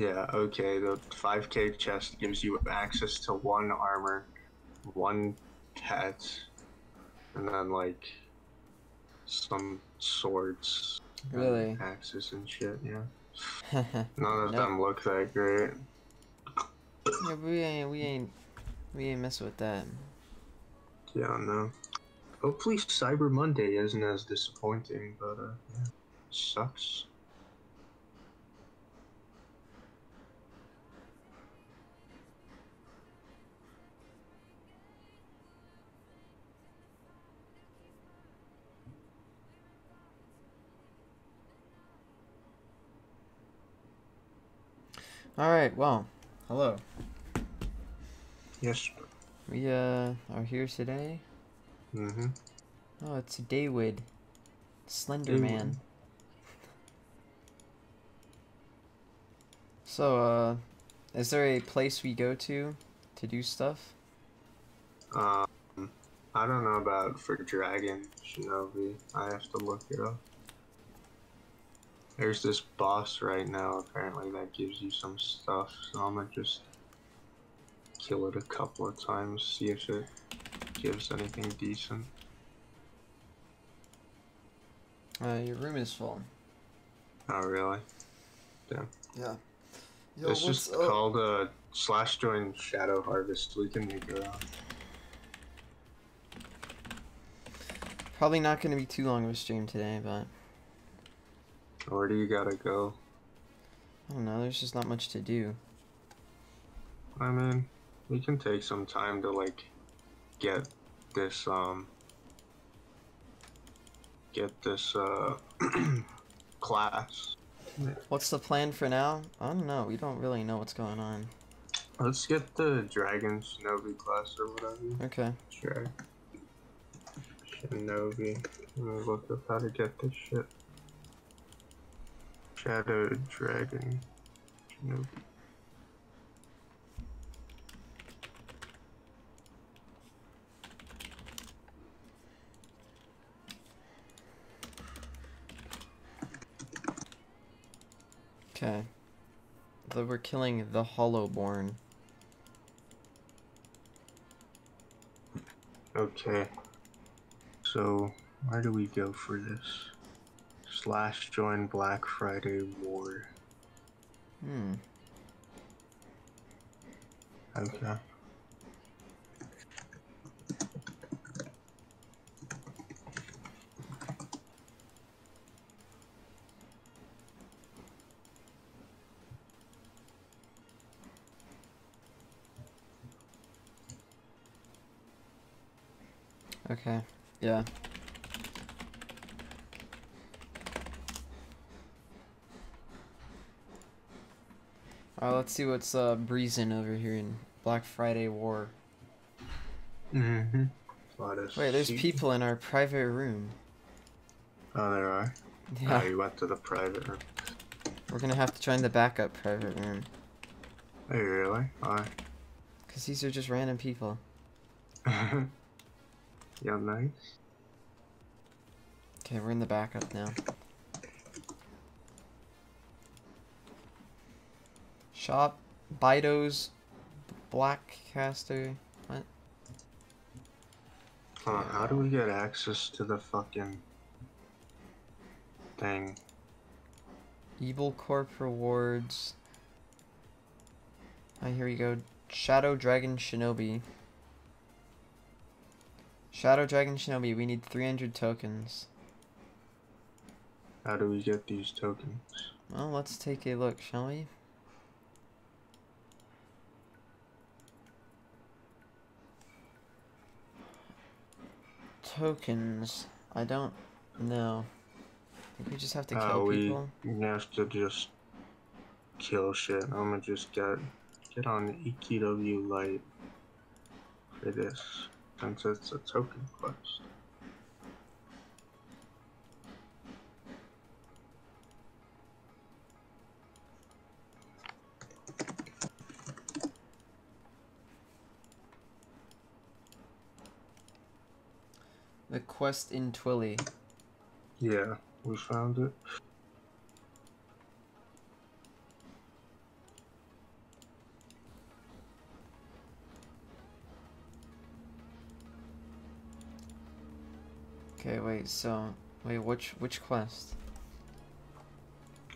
Yeah, okay. The 5k chest gives you access to one armor, one pet, and then like some swords. Really? Axes and shit, yeah. None of Nope. them look that great. Yeah, we ain't, we ain't, we ain't messing with that. Yeah, no. Hopefully Cyber Monday isn't as disappointing, but uh, yeah. sucks. All right, well, hello. Yes. We uh are here today. Mm-hmm. Oh, it's Daywood, Slender Daywood. Man. So, uh, is there a place we go to to do stuff? Um, I don't know about for Dragon Shinobi. I have to look it up. There's this boss right now, apparently, that gives you some stuff, so I'm gonna just kill it a couple of times, see if it gives anything decent. Uh, your room is full. Oh, really? Yeah. it's just called uh, slash join Shadow Harvest. We can make it out. Probably not going to be too long of a stream today, but Where do you gotta go? I don't know. There's just not much to do. I mean, we can take some time to like get this um get this uh class. What's the plan for now? I don't know. We don't really know what's going on. Let's get the Dragon Shinobi class or whatever. Okay. Sure. Shinobi. Let me look up how to get this shit. Shadow Dragon Shinobi. Okay. Though we're killing the Hollowborn. Okay. So, where do we go for this? Slash join Black Friday War. Hmm. Okay. Okay. Yeah. Alright, let's see what's uh breezing over here in Black Friday War. Mm-hmm. Wait, there's sheep. people in our private room. Oh, there are. Yeah, Oh, you went to the private room. we're gonna have to join the backup private room. Oh, really? Why? Cause these are just random people. yeah, nice. Okay, we're in the backup now. Shop, Bido's, Blackcaster. What? Huh, how do we get access to the fucking thing? Evil Corp rewards. Ah, here we go. Shadow Dragon Shinobi. Shadow Dragon Shinobi, we need 300 tokens. How do we get these tokens? Well, let's take a look, shall we? Tokens. I don't know. I think we just have to Uh, kill we people. we have to just kill shit. I'm gonna just get get on the EQW light for this since it's a token quest. The quest in Twilly. Yeah, we found it. Okay, wait, so wait, which which quest?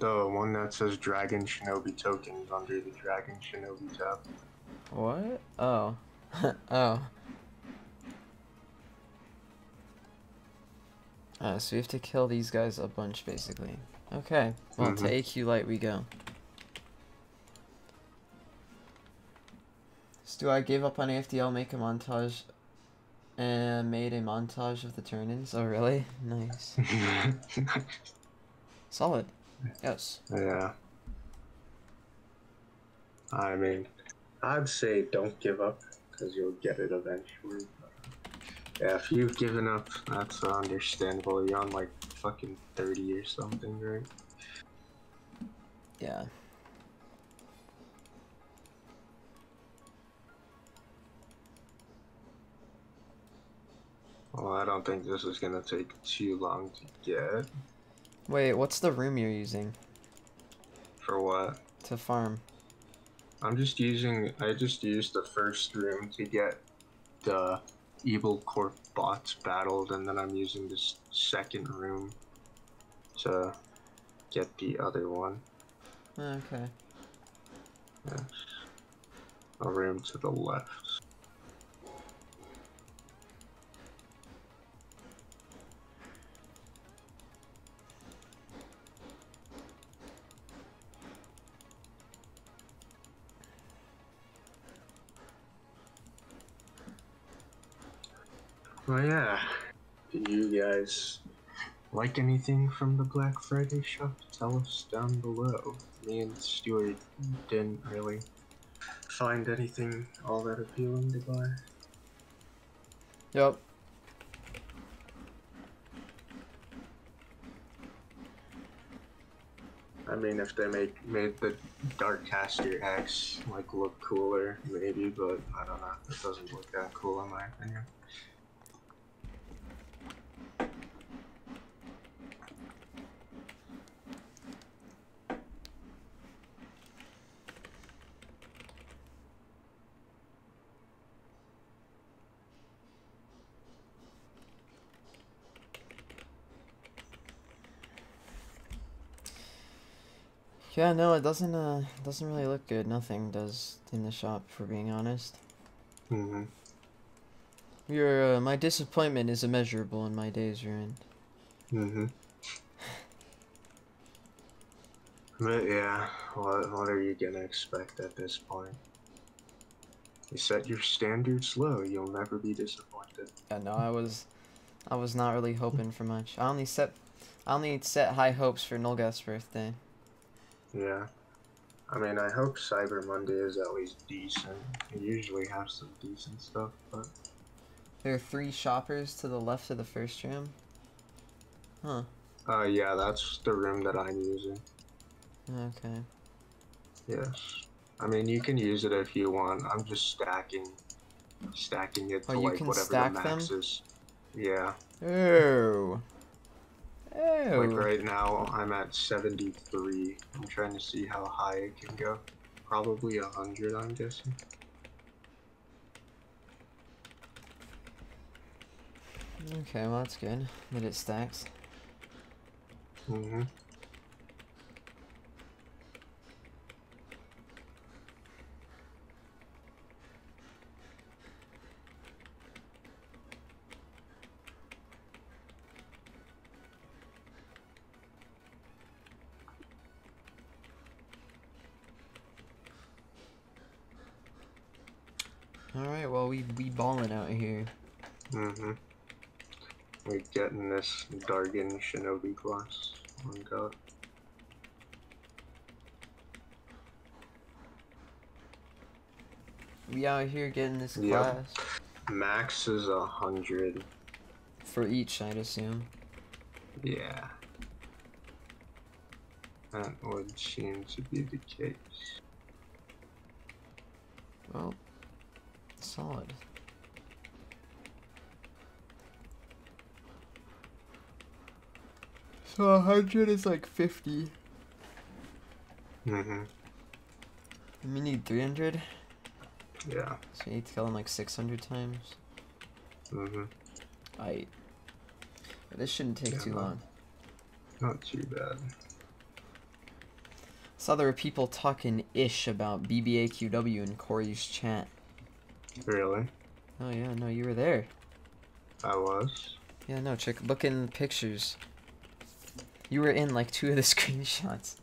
The one that says Dragon Shinobi tokens under the Dragon Shinobi tab. What? Oh. oh. Uh, so we have to kill these guys a bunch, basically. Okay. Well, Mhm. to AQ Light we go. So do I give up on AFDL, make a montage, and made a montage of the turn-ins? Oh, really? Nice. Solid. Yes. yeah. I mean, I'd say don't give up because you'll get it eventually. Yeah, if you've given up, that's understandable. You're on like fucking 30 or something, right? Yeah. Well, I don't think this is gonna take too long to get. Wait, what's the room you're using For what? to farm? I'm just using. I just used the first room to get the Evil Corp bots battled, and then I'm using this second room to get the other one. Okay. Yes. A room to the left. Well, yeah. did you guys like anything from the Black Friday shop? Tell us down below. Me and Stuart didn't really find anything all that appealing to buy. Yep. I mean, if they make made the Darkcaster X like look cooler, maybe, but I don't know. It doesn't look that cool in my opinion. Yeah, no, it doesn't. Uh, doesn't really look good. Nothing does in the shop, for being honest. Mm-hmm. Your, uh, my disappointment is immeasurable in my days ruined. Mm-hmm. But yeah, what what are you gonna expect at this point? You set your standards low, you'll never be disappointed. Yeah, no, I was, I was not really hoping for much. I only set, I only set high hopes for Nulgath's birthday. Yeah. I mean, I hope Cyber Monday is at least decent. It usually has some decent stuff, but There are three shoppers to the left of the first room. Huh. uh, yeah, that's the room that I'm using. Okay. Yes. I mean, you can use it if you want. I'm just stacking, stacking it to Oh, you like can whatever stack the max is. Yeah. Oh. Oh. Like right now, I'm at 73. I'm trying to see how high it can go. Probably 100, I'm guessing. Okay, well that's good. That it stacks. Mm-hmm. All right, well we we balling out here. Mm-hmm. We're getting this Dragon Shinobi class on God. We out here getting this Yep. class Max is a hundred. for each, I'd assume. Yeah. That would seem to be the case. Well, solid. So a hundred is like fifty. Mm-hmm. We need three hundred. Yeah. So you need to kill him like six hundred times. Mm-hmm. I. This shouldn't take Yeah, too no. long. Not too bad. Saw there were people talking ish about BBAQW in Corey's chat. Really? Oh yeah, no, you were there. I was. Yeah, no, check look in the pictures. You were in like two of the screenshots.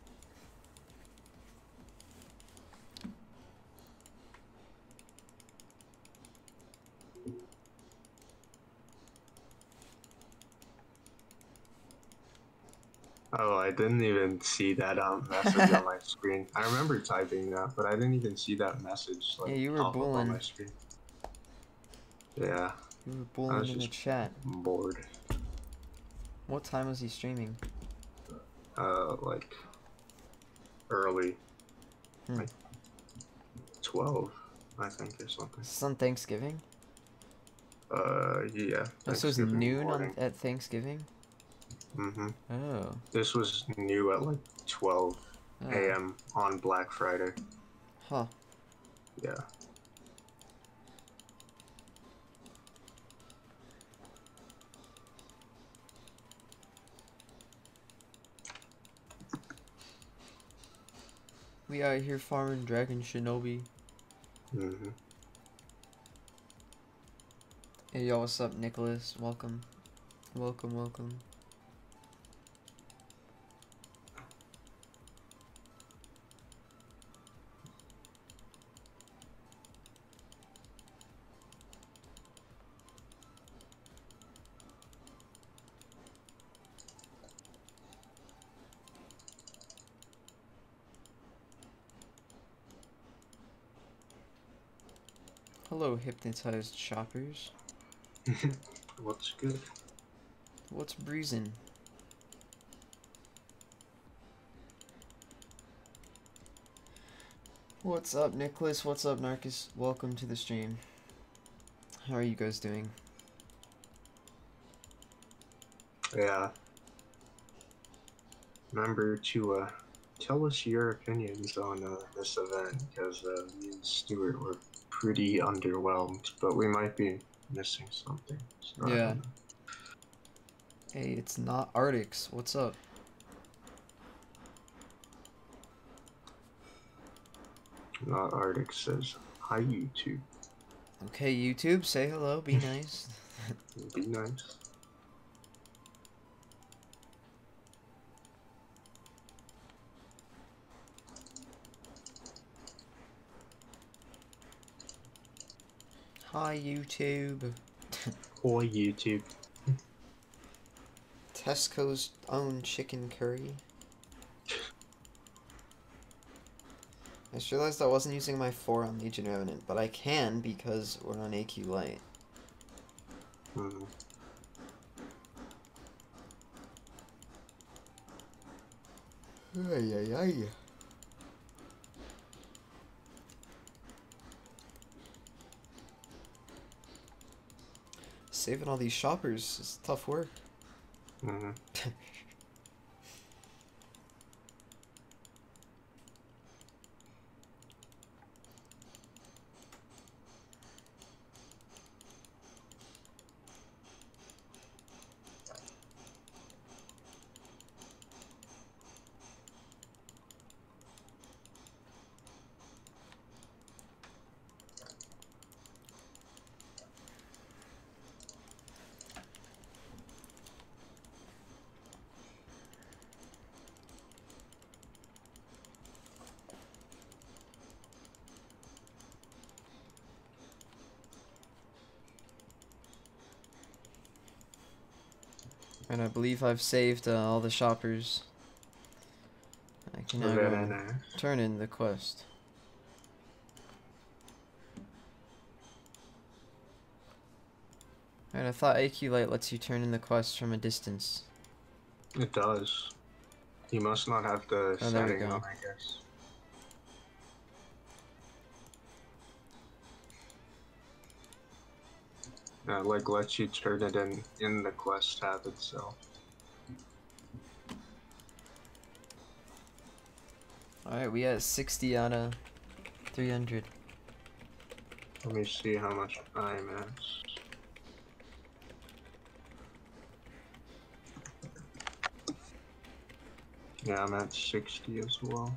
Oh, I didn't even see that um, message on my screen. I remember typing that, but I didn't even see that message. Like, Yeah, you were pop on my screen. Yeah, You were bullying in the chat. Bored. What time was he streaming? Uh, like early, Hmm. like twelve, I think, or something. Is on Thanksgiving? Uh, yeah. This was noon on, at Thanksgiving? Mm-hmm. Oh. This was new at like 12 oh. a.m. on Black Friday. Huh. Yeah. We out here farming Dragon Shinobi. Mm-hmm. Hey yo, what's up, Nicholas? Welcome. Welcome, welcome. Hello, hypnotized shoppers. What's good? What's breezing? What's up, Nicholas? What's up, Narcus? Welcome to the stream. How are you guys doing? Yeah. Remember to uh, tell us your opinions on uh, this event because uh, me and Stuart were pretty underwhelmed, but we might be missing something. So Yeah. Hey, it's not Artix. What's up? Not Arctic says hi YouTube. Okay, YouTube, say hello, be nice. Be nice. Hi, YouTube. Or YouTube. Tesco's own chicken curry. I just realized I wasn't using my 4 on Legion Revenant, but I can because we're on AQ Light. Mm. Ay, ay, ay. Saving all these shoppers is tough work. Mhm. And I believe I've saved uh, all the shoppers. I can now go Very and nice. turn in the quest. Alright, I thought AQ Light lets you turn in the quest from a distance. It does. You must not have the Oh, setting on, I guess. uh, like lets you turn it in in the quest tab itself. All right, we have 60 out of 300. Let me see how much I'm at. Yeah, I'm at 60 as well.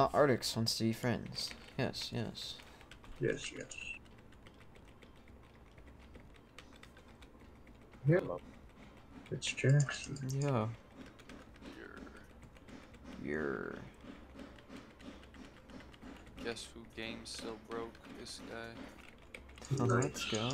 Not Artix wants to be friends. Yes, yes. Yes, yes. Hello. It's Jackson. Yeah. Your You're. guess who game still broke? This guy. Oh, let's go.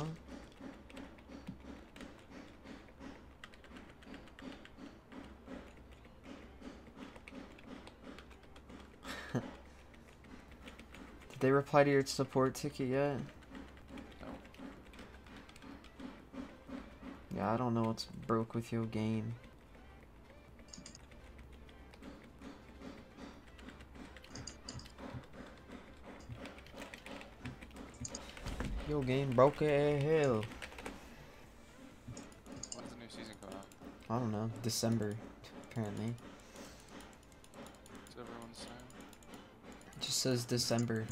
They reply to your support ticket yet? No. Yeah, I don't know what's broke with your game. Your game broke as hell. When's the new season come out? I don't know. December, apparently. Is everyone saying? It just says December.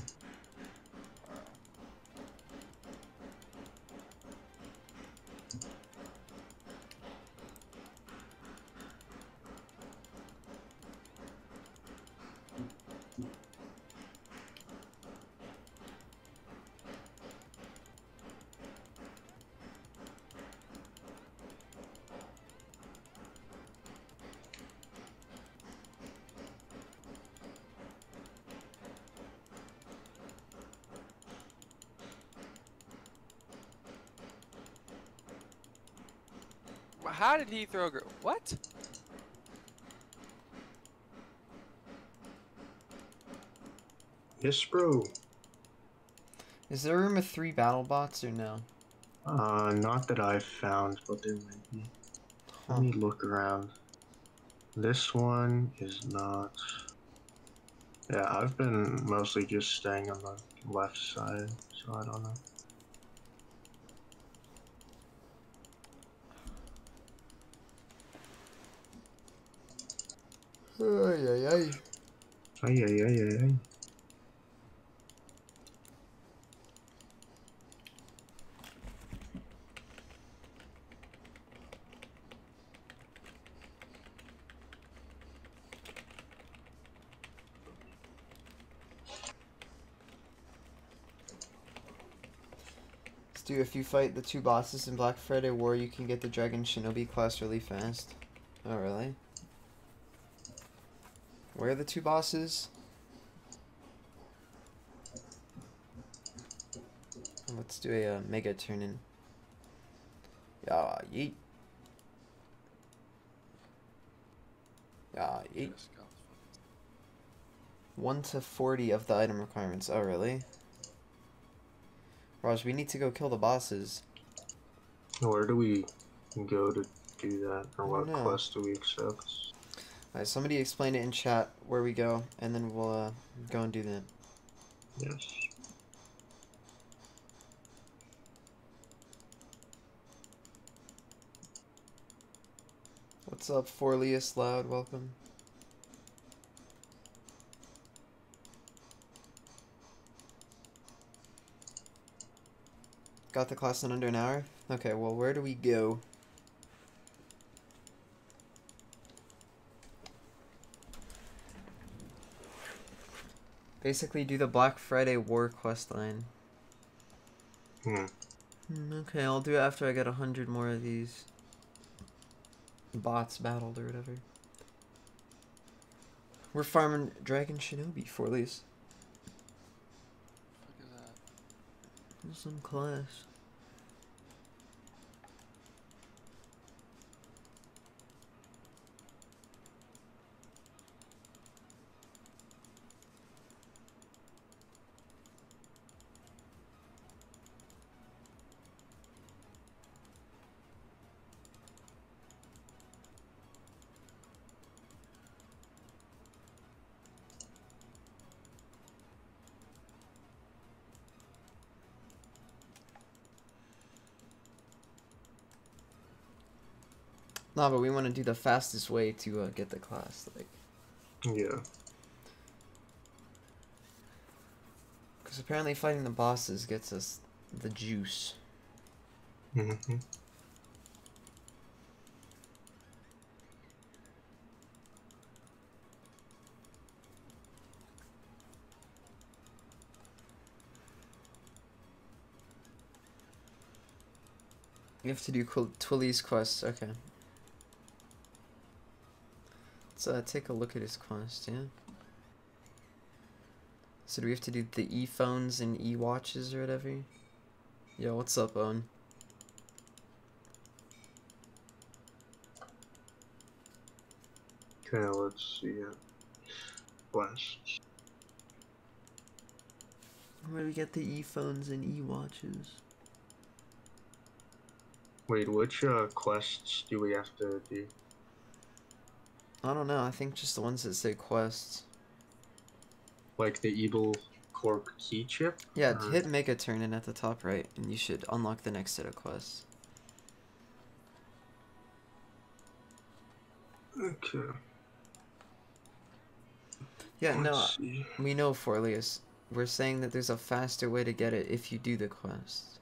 How did he throw a gr- What? Yes, bro. Is there a room with three battle bots or no? Uh, not that I've found, but there might be. Let me look around. This one is not. Yeah, I've been mostly just staying on the left side, so I don't know. Ay, ay, ay. Ay, ay, ay, ay, ay. Let's do if you fight the two bosses in Black Friday War, you can get the Dragon Shinobi class really fast. Oh, really? Where are the two bosses? Let's do a uh, mega turn in. Yeah, yeet. Yeah, yeet. 1 to 40 of the item requirements. Oh, really? Raj, we need to go kill the bosses. Where do we go to do that, or what quest do we accept? Alright, somebody explain it in chat where we go, and then we'll uh, go and do that. Yes. What's up, Forlius Loud? Welcome. Got the class in under an hour? Okay, well, where do we go? Basically, do the Black Friday War quest line. Hmm. Hmm, Okay, I'll do it after I get a hundred more of these bots battled or whatever. We're farming Dragon Shinobi for these. Look that. Some class. Nah, but we want to do the fastest way to uh, get the class. Like, Yeah. Because apparently fighting the bosses gets us the juice. Mm-hmm. You have to do Twilly's quest. Okay. Let's uh, take a look at his quest, yeah? So do we have to do the e-phones and e-watches or whatever? Yo, what's up, Owen? Okay, let's see it. Quests. Where do we get the e-phones and e-watches? Wait, which uh, quests do we have to do? I don't know, I think just the ones that say quests. Like the Evil Corp key chip? Yeah, Or- hit Mega Turn in at the top right, and you should unlock the next set of quests. Okay. Yeah, no, let's see. we know Forlius. We're saying that there's a faster way to get it if you do the quest.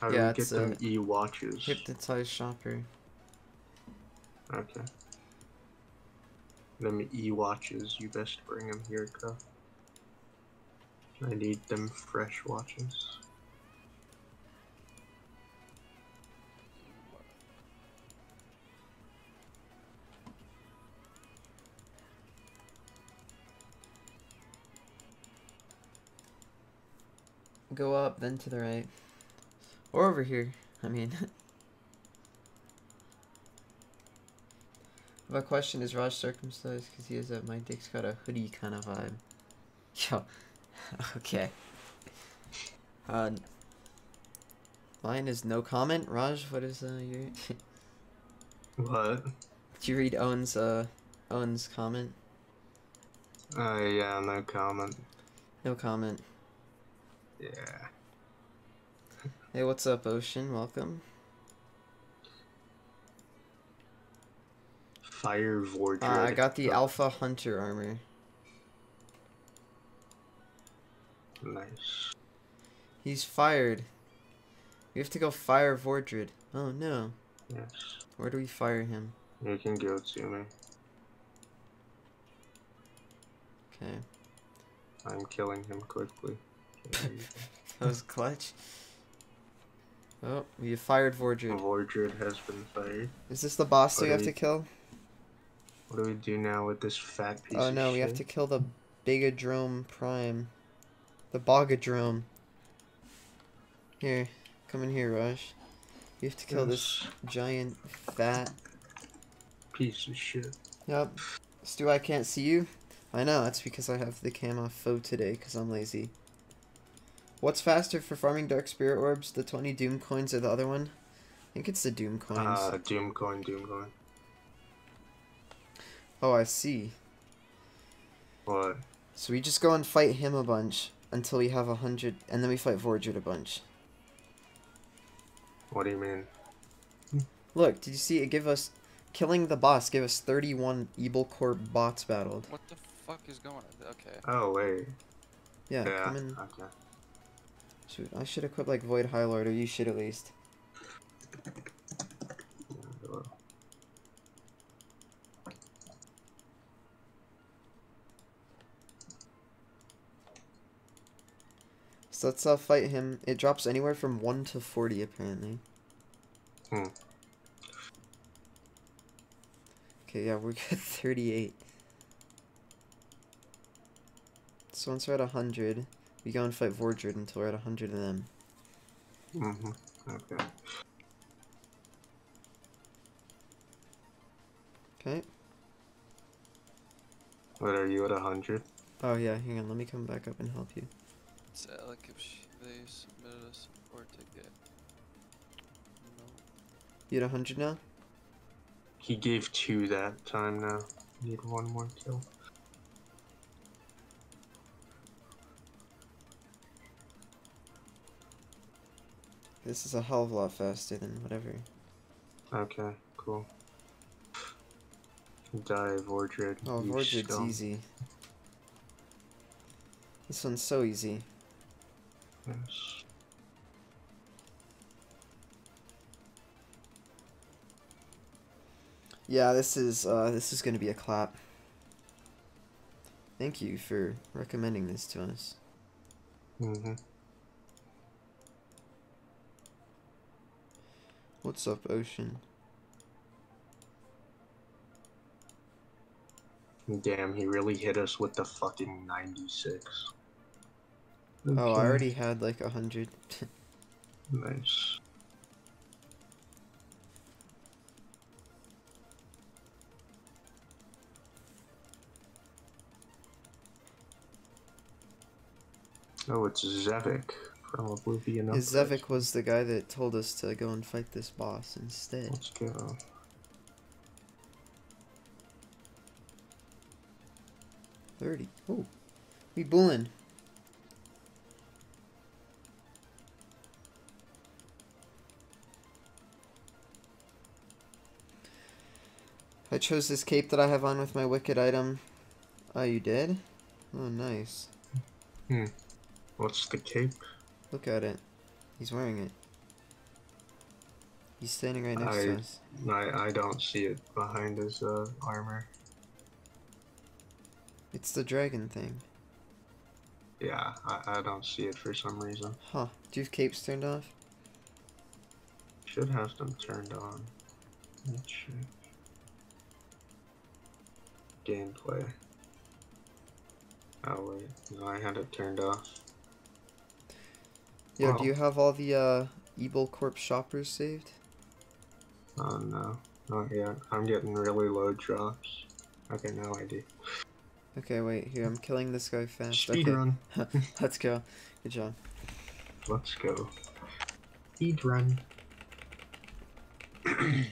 How do Yeah, we get them e watches? Hypnotize Shopper. Okay. Them e watches, you best bring them here, Cuff. I need them fresh watches. Go up, then to the right. Or over here. I mean. My question is Raj circumcised because he has a my dick's got a hoodie kind of vibe. Yo. okay. Uh. Mine is no comment. Raj, what is uh your? What? Did you read Owen's uh Owen's comment? Uh, yeah, no comment. No comment. Yeah. Hey, what's up, Ocean? Welcome. Fire Vordred. Uh, I got the Alpha Hunter armor. Nice. He's fired. We have to go fire Vordred. Oh no. Yes. Where do we fire him? You can go to me. Okay. I'm killing him quickly. That was clutch. Oh, we fired Vordred. Vordred has been fired. Is this the boss that What we have we- to kill? What do we do now with this fat piece Oh no, we have to kill the Bigadrome Prime. The Bogadrome. Here, come in here, Rush. You have to kill this giant fat piece of shit. Yep. Stu, I can't see you. I know, that's because I have the cam off faux today, because I'm lazy. What's faster for farming Dark Spirit Orbs, the 20 Doom coins or the other one? I think it's the Doom coins. Uh, Doom coin, Doom coin. oh, I see. What? So we just go and fight him a bunch until we have a hundred, and then we fight Vordred a bunch. What do you mean? Look, did you see it give us... Killing the boss gave us 31 Evil Corp bots battled. What the fuck is going on? Okay. Oh wait. Yeah, Yeah. come in. Okay. Shoot, I should equip like Void High Lord, or you should at least. So let's uh, fight him. It drops anywhere from 1 to 40, apparently. Hmm. Okay, yeah, we're at 38. So once we're at 100, we go and fight Vordred until we're at 100 of them. Mm-hmm. Okay. Okay? What are you at a hundred? Oh yeah, hang on, let me come back up and help you. It's Alec if sh- they submitted a support ticket. No. You at 100 now? He gave two that time now. Need one more kill. This is a hell of a lot faster than whatever. Okay, cool. Die of Ordred. Oh, scum. easy. This one's so easy. Yes. Yeah, this is uh this is gonna be a clap. Thank you for recommending this to us. Mm-hmm. What's up, Ocean? Damn, he really hit us with the fucking 96. Oh, I already had like a hundred. Nice. Oh, it's Zevik Oblivion. His Uprising. Zevik was the guy that told us to go and fight this boss instead. Let's go. Thirty. Oh, we bullin'. I chose this cape that I have on with my wicked item. Oh, you did? Oh, nice. Hmm. What's the cape? Look at it. He's wearing it. He's standing right next to I- us. I I don't see it behind his uh, armor. It's the dragon thing. Yeah, I, I don't see it for some reason. Huh. Do you have capes turned off? Should have them turned on. Let's check. Gameplay. Oh wait, no, I had it turned off. Yo, Wow. do you have all the uh Evil Corp shoppers saved? Oh no, not yet. I'm getting really low drops. Okay, now I do. Okay, wait, here, I'm killing this guy fast. Speed okay. run. Let's go. Good job. Let's go. Speed run.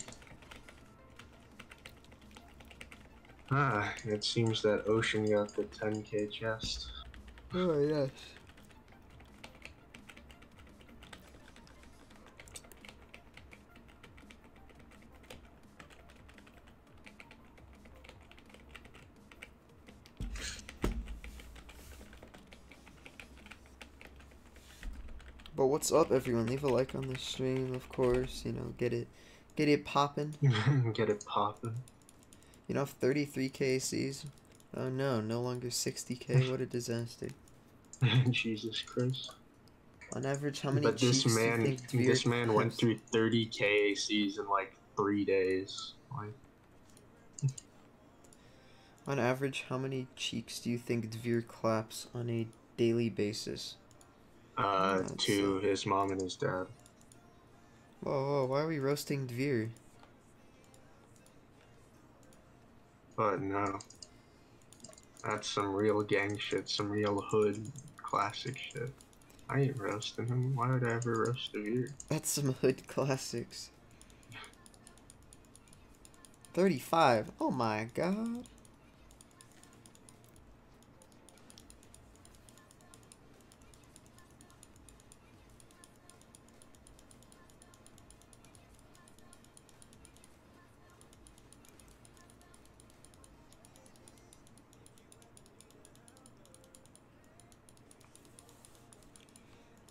ah, it seems that Ocean got the 10k chest. Oh, yes. But what's up, everyone? Leave a like on the stream, of course. You know, get it, get it poppin'. Get it poppin'. You know, 33 KCs. Oh no, no longer 60k. What a disaster. Jesus Christ. On average, how many but this cheeks do you man, think this man went through 30 KACs in like three days. Like, On average, how many cheeks do you think Dvir claps on a daily basis? Uh, That's, to his mom and his dad. Whoa, whoa, why are we roasting Dvir? But no. That's some real gang shit, some real hood classic shit. I ain't roasting him. Why would I ever roast veer? That's some hood classics. 35. Oh my god.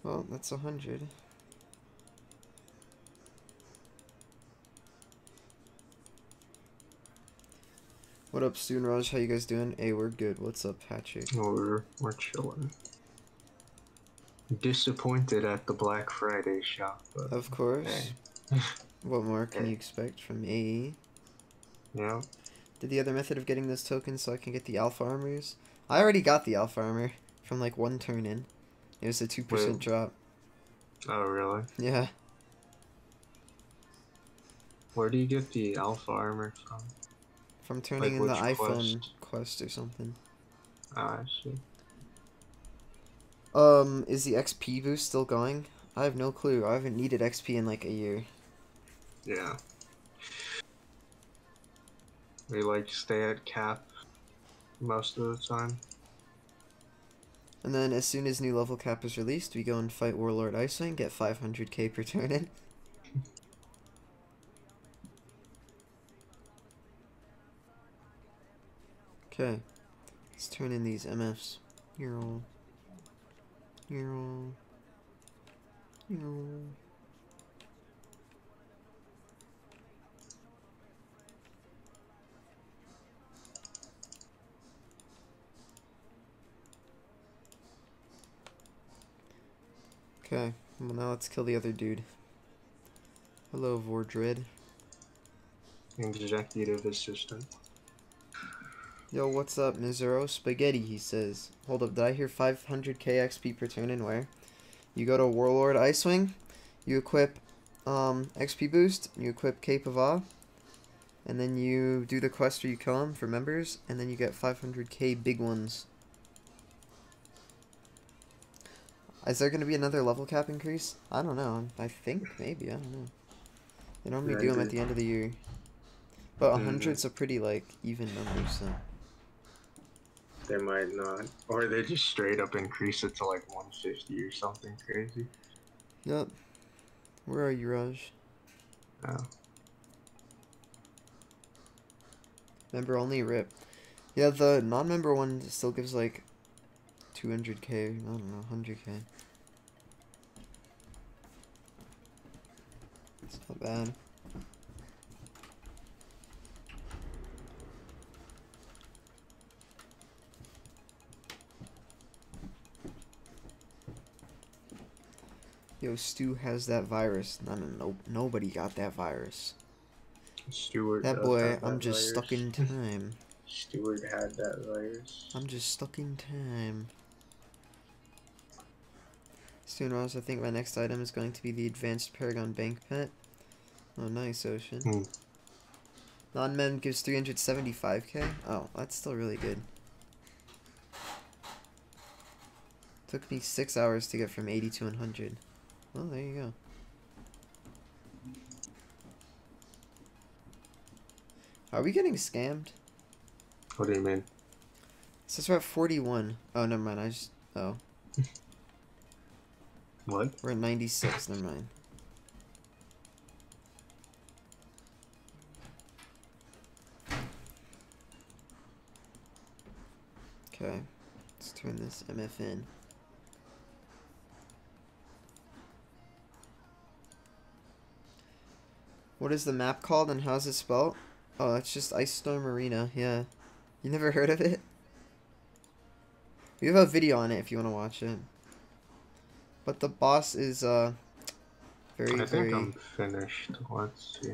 Well, that's a hundred. What up, Student Raj? How you guys doing? Hey, we're good. What's up, Patrick? We're, we're chilling. Disappointed at the Black Friday shop, but Of course. hey. What more can Hey. you expect from AE? Yeah. Did the other method of getting those tokens so I can get the alpha armors? I already got the alpha armor from like one turn in. It was a 2% Wait. drop. Oh, really? Yeah. Where do you get the alpha armor from? From turning in the iPhone quest? quest or something. Ah, I see. Um, is the XP boost still going? I have no clue. I haven't needed XP in like a year. Yeah. We like stay at cap most of the time. And then as soon as new level cap is released, we go and fight Warlord Icewing, get 500k per turn in. Okay, let's turn in these MFs. Euro. Euro. Euro. Okay, well now let's kill the other dude. Hello, Vordred. Executive assistant. Yo, what's up, Mizero? Spaghetti, he says. Hold up, did I hear 500k XP per turn and where? You go to Warlord Icewing, you equip um, XP boost, you equip Cape of Awe, and then you do the quest where you kill him for members, and then you get 500k big ones. Is there going to be another level cap increase? I don't know. I think maybe. I don't know. They normally Yeah, do them at the end of the year. But a Mhm. 100's a pretty, like, even number, so. They might not. Or they just straight up increase it to like 150 or something crazy. Yep. Where are you, Raj? Oh. Member only rip. Yeah, the non-member one still gives like 200k. I don't know, 100k. It's not bad. Yo, Stu has that virus. No, no, no, nobody got that virus. Stewart. That boy, have I'm that just stuck in time. Stewart had that virus. I'm just stuck in time. Soon, Ross, I think my next item is going to be the Advanced Paragon Bank Pet. Oh, nice, Ocean. Hmm. Non-mem gives 375k? Oh, that's still really good. Took me 6 hours to get from 80 to 100. Well, there you go. Are we getting scammed? What do you mean? It says we're at 41. Oh, never mind. I just. Oh. What? We're at 96. Never mind. Okay. Let's turn this MF in. What is the map called and how's it spelled? Oh, it's just Ice Storm Arena. Yeah. You never heard of it? We have a video on it if you want to watch it. But the boss is uh very I very think I'm finished. Let's see.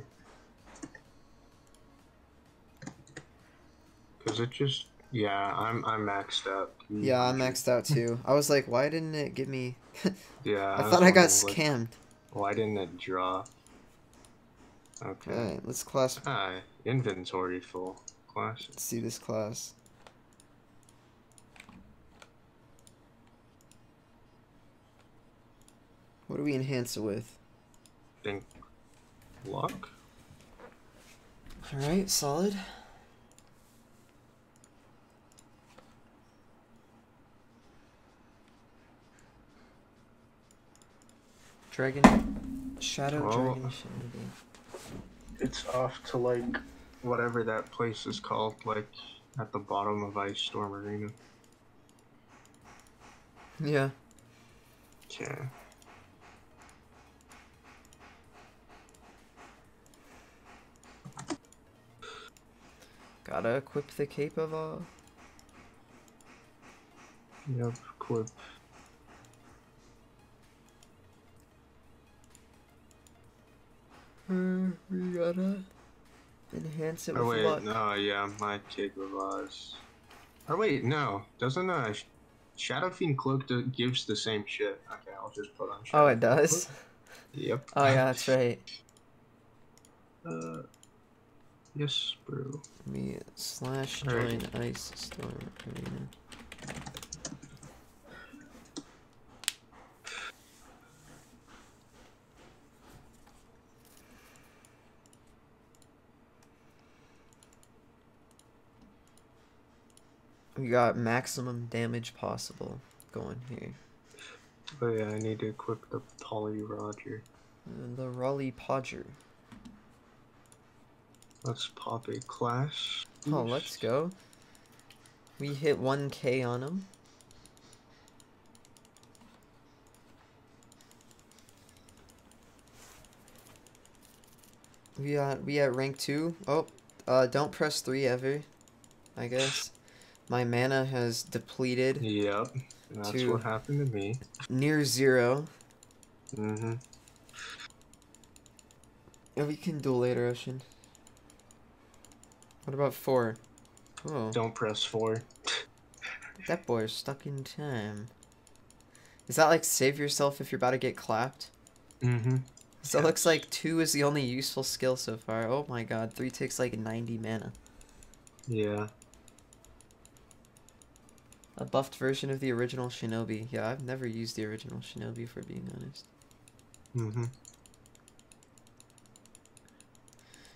Cause it just yeah, I'm I'm maxed out. Yeah, I'm maxed out too. I was like, why didn't it give me Yeah. I was thought I got scammed. Why didn't it draw? Okay. Alright, let's class Ah, inventory full. Class. let's see this class. What do we enhance it with? Think luck? Alright, solid. Dragon Shadow Well- Dragon. It's off to like whatever that place is called, like at the bottom of Ice Storm Arena. Yeah. Okay. Gotta equip the Cape of uh Yep, equip. we gotta enhance it Oh with wait, luck. no, yeah, my Cape of Oz. Oh wait, no, doesn't uh Sh- Shadow Fiend Cloak do- gives the same shit? Okay, I'll just put on. Shadow Oh, it does? Cloak. Yep. Oh, yeah, that's right. Uh, yes, bro. Me slash join Ice Storm Arena. We got maximum damage possible. going here? Oh yeah, I need to equip the Polly Roger. Uh, The Raleigh Podger. Let's pop a class. Oh, let's go. We hit 1k on him. We at we at rank two. Oh, uh, don't press three ever. I guess my mana has depleted Yep, that's what happened to me. near zero. Mm-hmm. Yeah, we can duel later, Ocean. What about four? Oh, Don't press four. that boy is stuck in time. Is that like save yourself if you're about to get clapped? Mm-hmm. So it looks like two is the only useful skill so far. Oh my god, three takes like 90 mana. Yeah. A buffed version of the original Shinobi. Yeah, I've never used the original Shinobi for being honest. Mm-hmm.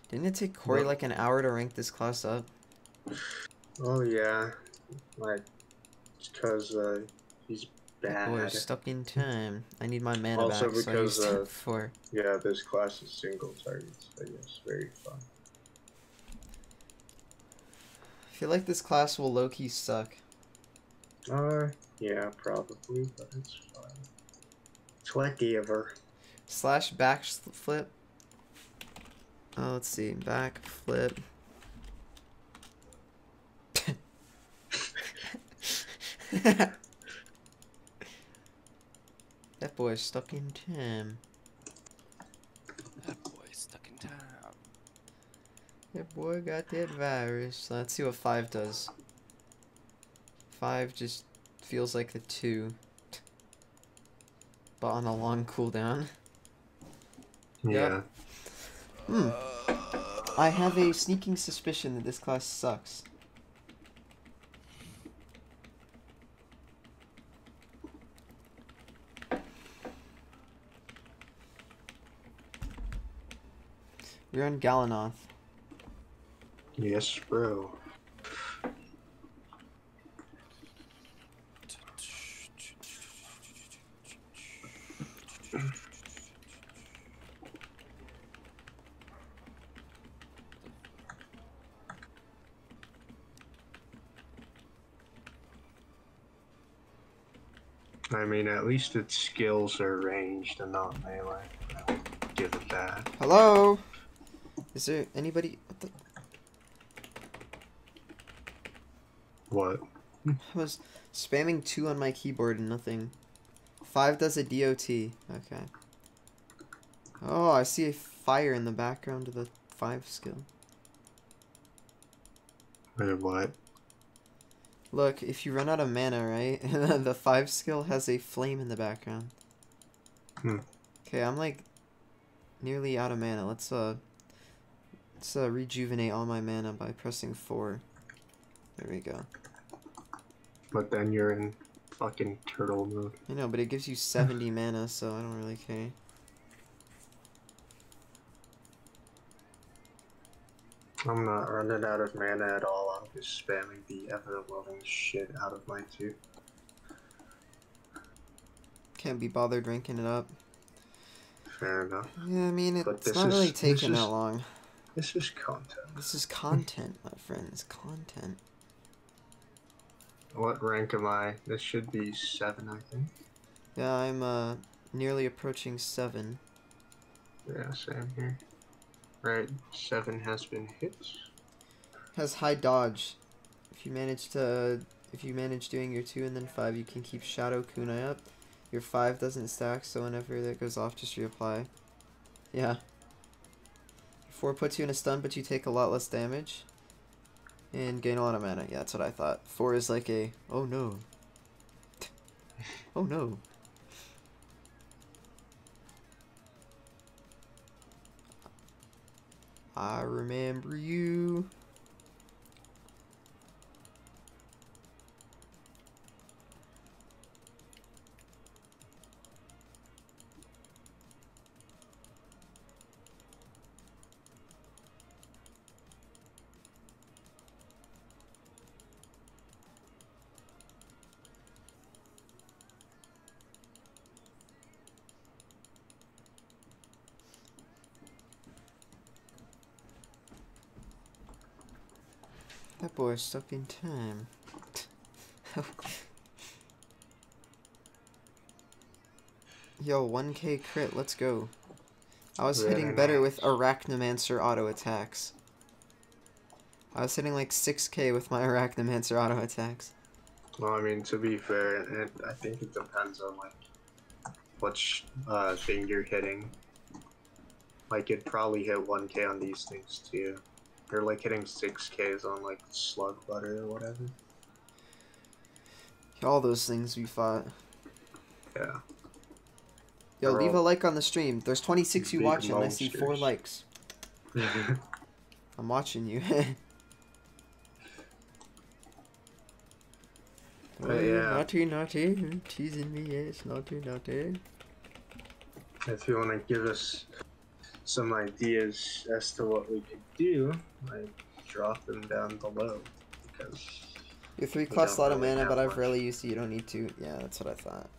Didn't it take Corey like an hour to rank this class up? Oh yeah, like because uh, he's bad. is stuck in time. I need my mana Also back, so I because, it uh, for. Yeah, this class is single targets. So yes, very fun. I feel like this class will low key suck. Uh, yeah, probably, but it's fine. It's whatever. Slash back flip. Oh, let's see. Back flip. that boy is stuck in time. That boy stuck in time. That boy got that virus. Let's see what five does. Five just feels like the two. But on a long cooldown. Yeah. Hmm. I have a sneaking suspicion that this class sucks. We're on Galanoth. Yes, bro. I mean, at least its skills are ranged and not melee. I'll give it that. Hello? Is there anybody? What the? What? I was spamming two on my keyboard and nothing. Five does a DOT. Okay. Oh, I see a fire in the background of the five skill. Wait, what? Look, if you run out of mana, right? the five skill has a flame in the background. Hmm. Okay, I'm like nearly out of mana. Let's uh let's uh rejuvenate all my mana by pressing four. There we go. But then you're in fucking turtle mode. I know, but it gives you 70 mana, so I don't really care. I'm not running out of mana at all. I'm just spamming the ever loving shit out of my two. Can't be bothered ranking it up. Fair enough. Yeah, I mean, it's not is- really taking is- that long. This is content. This is content, my friends. Content. What rank am I? This should be seven, I think. Yeah, I'm uh nearly approaching seven. Yeah, same here. Right, seven has been hit. Has high dodge. If you manage to, if you manage doing your two and then five, you can keep Shadow Kunai up. Your five doesn't stack, so whenever that goes off, just reapply. Yeah. Four puts you in a stun, but you take a lot less damage. And gain a lot of mana. Yeah, that's what I thought. Four is like a, oh no. oh no. I remember you. That boy's stuck in time. Yo, 1k crit, let's go. I was hitting better with. Arachnomancer auto attacks. I was hitting like 6k with my Arachnomancer auto attacks. Well, I mean, to be fair, it, I think it depends on like what sh- uh, thing you're hitting. Like, it'd probably hit 1k on these things too. You're like hitting 6ks on like slug butter or whatever. All those things we fought. Yeah. Yo, They're leave a like on the stream. There's 26 you watching. I see 4 likes. I'm watching you. But Oh, yeah. Naughty, naughty. Teasing me, yes. Naughty, naughty. if you want to give us some ideas as to what we could do, I drop them down below. Because Your 3 We costs a lot of really mana, but I've much. rarely used it. You don't need to. Yeah, that's what I thought.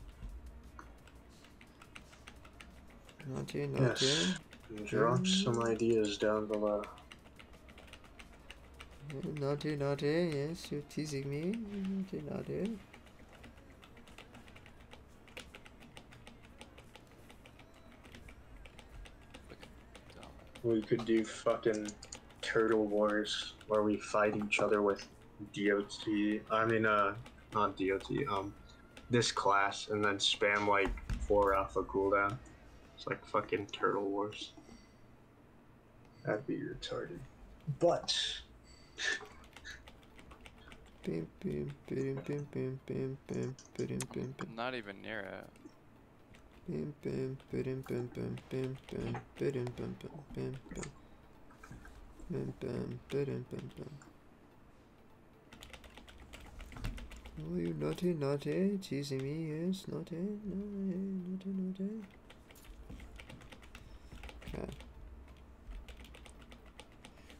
Not Naughty, naughty. yes, drop some ideas down below. Naughty, naughty. Yes, you're teasing me. Naughty, naughty. We could do fucking Turtle Wars where we fight each other with DOT. I mean, uh, not DOT. Um, this class, and then spam like four alpha cooldown. It's like fucking Turtle Wars. That'd be retarded. But. Not even near it. Oh, you naughty, naughty, teasing me, yes, naughty, naughty, naughty, naughty. Okay.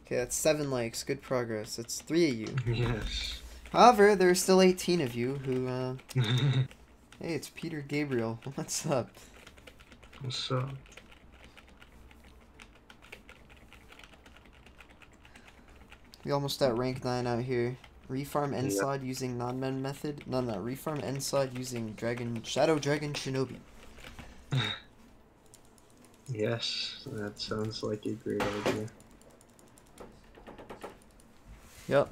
Okay, that's seven likes, good progress. That's three of you. yes. However, there are still 18 of you who, uh, hey, it's Peter Gabriel. What's up? What's up? We almost at rank 9 out here. Refarm Yeah. Using non-men method? No, no, refarm Ensod using Dragon Shadow Dragon Shinobi. Yes, that sounds like a great idea. Yep.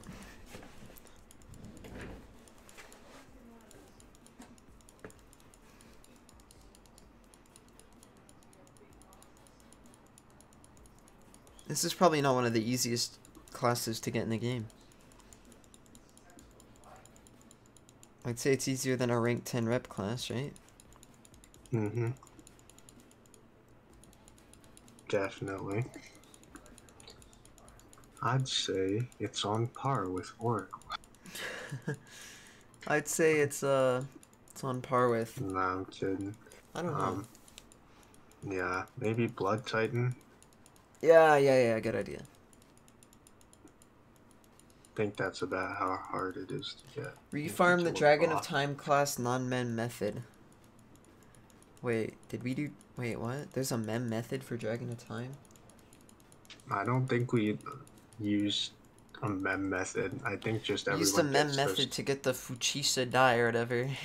This is probably not one of the easiest classes to get in the game. I'd say it's easier than a rank 10 rep class, right? Mm-hmm. Definitely. I'd say it's on par with Oracle. I'd say it's uh it's on par with No, I'm kidding. I don't know. Um, yeah, maybe Blood Titan. Yeah, yeah, yeah, good idea. I think that's about how hard it is to get. Refarm the a Dragon of. Time class non-mem method. Wait, did we do? Wait, what? There's a mem method for Dragon of Time? I don't think we used a mem method. I think just everyone used the mem method to get the Fuchisa die or whatever.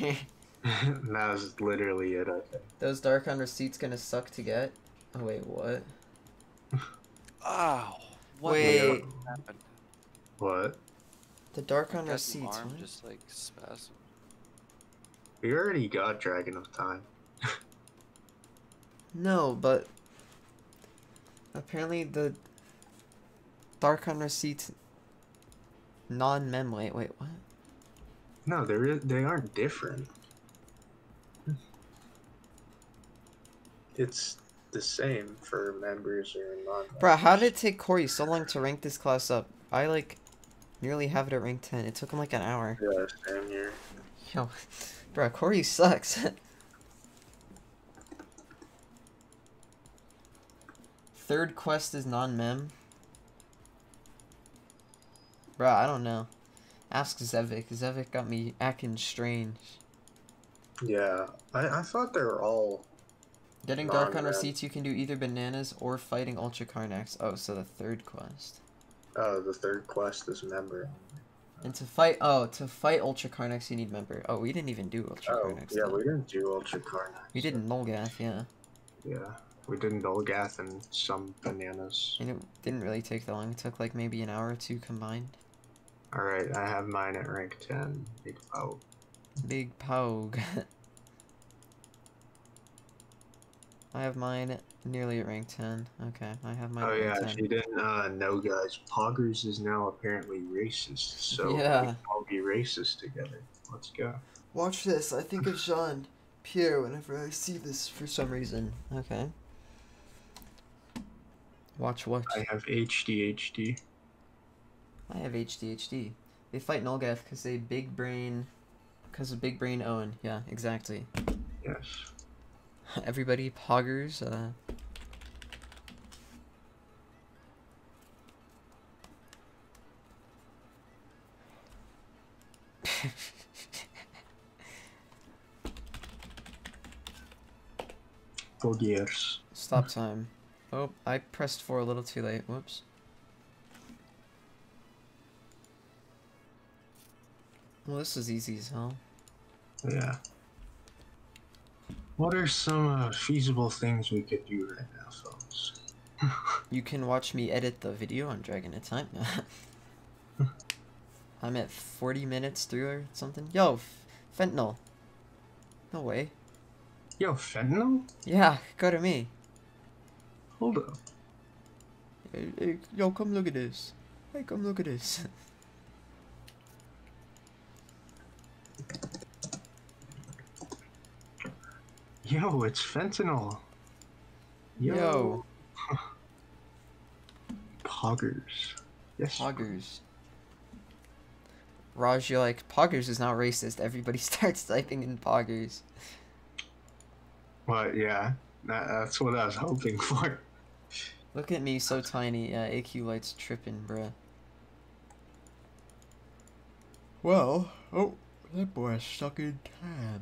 That was literally it. I think. Those Darkon receipts gonna suck to get. Oh wait, what? Ow! What Wait. happened? What? The Darkon My guy's receipts. arm What? just like spasmed. We already got Dragon of Time. No, but apparently the Darkon seats non-mem. Wait, wait, what? No, they're they aren't different. Hmm. It's the same for members or non. Bruh, how did it take Corey so long to rank this class up? I like nearly have it at rank 10. It took him like an hour. Yeah, same here. Yo, bruh, Corey sucks. Third quest is non-mem. Bruh, I don't know. Ask Zevik. Zevik got me acting strange. Yeah, I, I thought they were all. Getting Darkon receipts, you can do either bananas or fighting Ultra Carnax. Oh, so the third quest. Oh, the third quest is member. And to fight, oh, to fight Ultra Carnax, you need member. Oh, we didn't even do Ultra Oh, Carnax. yeah, though. we didn't do Ultra Carnax. we did Nulgath, yeah. Yeah, we did Nulgath and some bananas. And it didn't really take that long. It took like maybe an hour or two combined. Alright, I have mine at rank 10. Big out. Big Pogue. I have mine nearly at rank 10. Okay, I have mine Oh at yeah, rank 10. you didn't uh, know, guys, Poggers is now apparently racist, so Yeah. we can all be racist together. Let's go. Watch this. I think of Jean Pierre whenever I see this for some reason. Okay. Watch what? I have HDHD. I have HDHD. They fight Nulgath because they big brain. Because of big brain Owen. Yeah, exactly. Yes. Everybody poggers. Uh, Poggers. stop time. Oh, I pressed four a little too late. Whoops. Well, this is easy as hell. Yeah. What are some uh, feasible things we could do right now, folks? You can watch me edit the video on Dragon of Time. I'm at 40 minutes through or something. Yo, fentanyl. No way. Yo, fentanyl? Yeah, go to me. Hold up. Hey, hey, yo, come look at this. Hey, come look at this. Yo, it's fentanyl. Yo. Yo. Poggers. Yes. Poggers. Raj, you're like, Poggers is not racist. Everybody starts typing in Poggers. Well, yeah. That, that's what I was hoping for. Look at me, so tiny. Uh, AQLite's tripping, bruh. Well, oh, that boy's stuck in time.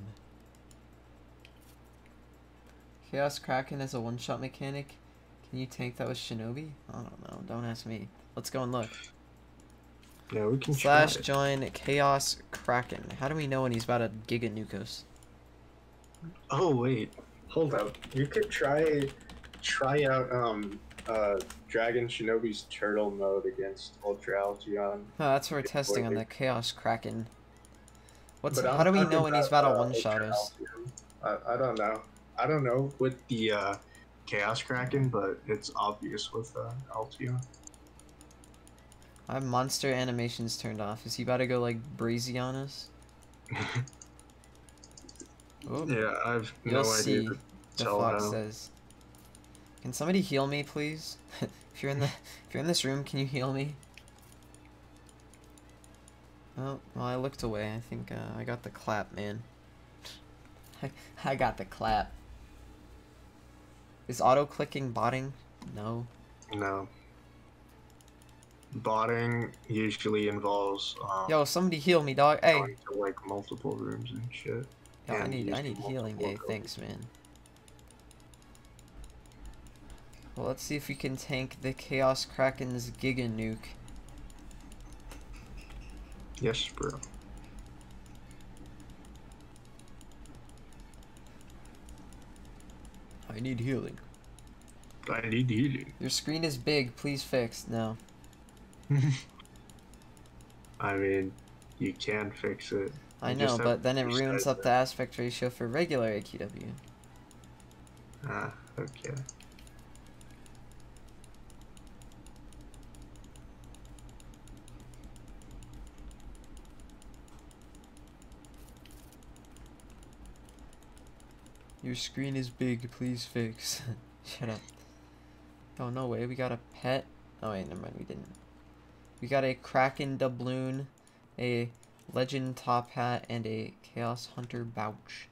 Chaos Kraken as a one-shot mechanic. Can you tank that with Shinobi? I don't know. Don't ask me. Let's go and look. Yeah, we can Slash try it. join Chaos Kraken. How do we know when he's about to Giga Nuke us? Oh wait, hold up. You could try try out um uh Dragon Shinobi's turtle mode against Ultra Alteon. Oh, that's what we're testing on the Chaos Kraken. What's But how I'm do we talking know when he's about to uh, one shot us? I, I don't know. I don't know with the uh Chaos Kraken, but it's obvious with uh. I have monster animations turned off. Is he about to go like brazy on us? Oh, yeah, I've no You'll idea. see. to the tell fox how. says. Can somebody heal me, please? if you're in the if you're in this room, can you heal me? Oh, well, I looked away. I think uh, I got the clap, man. I, I got the clap. Is auto clicking botting? No. No. Botting usually involves um, Yo, somebody heal me, dog. Hey. to like multiple rooms and shit. Yo, I need I need healing. Hey, thanks, man. Well, let's see if we can tank the Chaos Kraken's Giga Nuke. Yes, bro. I need healing. I need healing. Your screen is big. Please fix. No. I mean, you can fix it. I You know, but then it ruins up it. the aspect ratio for regular AQW. Ah, okay. Your screen is big. Please fix. Shut up. Oh no way. We got a pet. Oh wait, never mind. We didn't. We got a Kraken doubloon, a Legend top hat, and a Chaos Hunter pouch.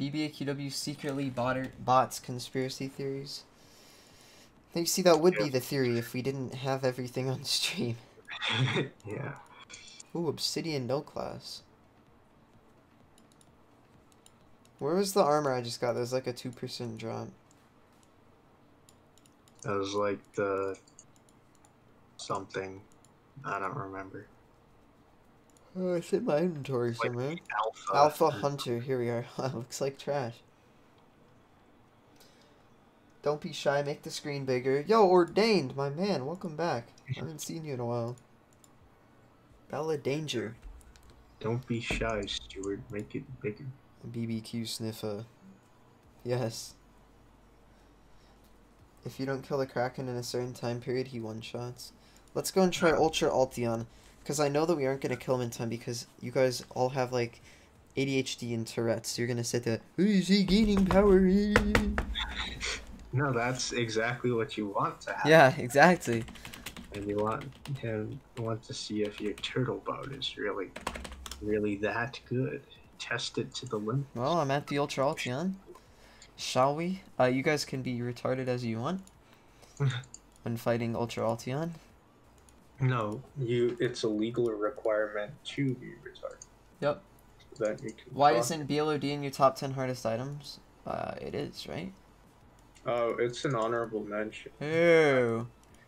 BBAQW secretly botter, bots conspiracy theories. You see, that would be the theory if we didn't have everything on stream. yeah. Ooh, Obsidian no class. Where was the armor I just got? There's like a 2% drop. That was like the something. I don't remember. Oh, it's in my inventory Like somewhere. Alpha. Alpha Hunter, here we are. Looks like trash. Don't be shy, make the screen bigger. Yo, Ordained, my man, welcome back. I haven't seen you in a while. Bella Danger. Don't be shy, Stuart. Make it bigger. BBQ Sniffer. Yes. If you don't kill the Kraken in a certain time period, he one shots. Let's go and try Ultra Alteon. Because I know that we aren't going to kill him in time because you guys all have like ADHD and Tourette's. You're going to say "Oh, is he gaining power? No, that's exactly what you want to happen. Yeah, exactly. And you want him want to see if your turtle boat is really, really that good. Test it to the limit. Well, I'm at the Ultra Alteon. Shall we? Uh, you guys can be retarded as you want when fighting Ultra Alteon. No, you. It's a legal requirement to be retarded. Yep. That you can. Why talk. isn't BLOD in your top 10 hardest items? Uh, it is, right? Oh, it's an honorable mention. Ew.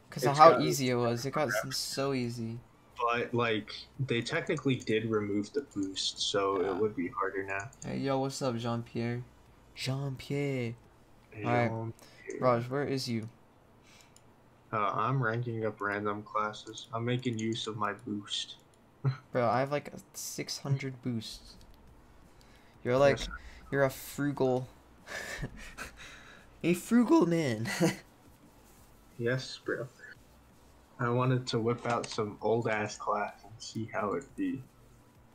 Because of how easy it was. It got so easy. But like, they technically did remove the boost, so Yeah. it would be harder now. Hey, yo, what's up, Jean Pierre? Jean Pierre. Alright. Um, Raj, where is you? Uh, I'm ranking up random classes. I'm making use of my boost. Bro, I have like a 600 boosts. You're like, Yes. you're a frugal. a frugal man. Yes, bro. I wanted to whip out some old ass class and see how it'd be.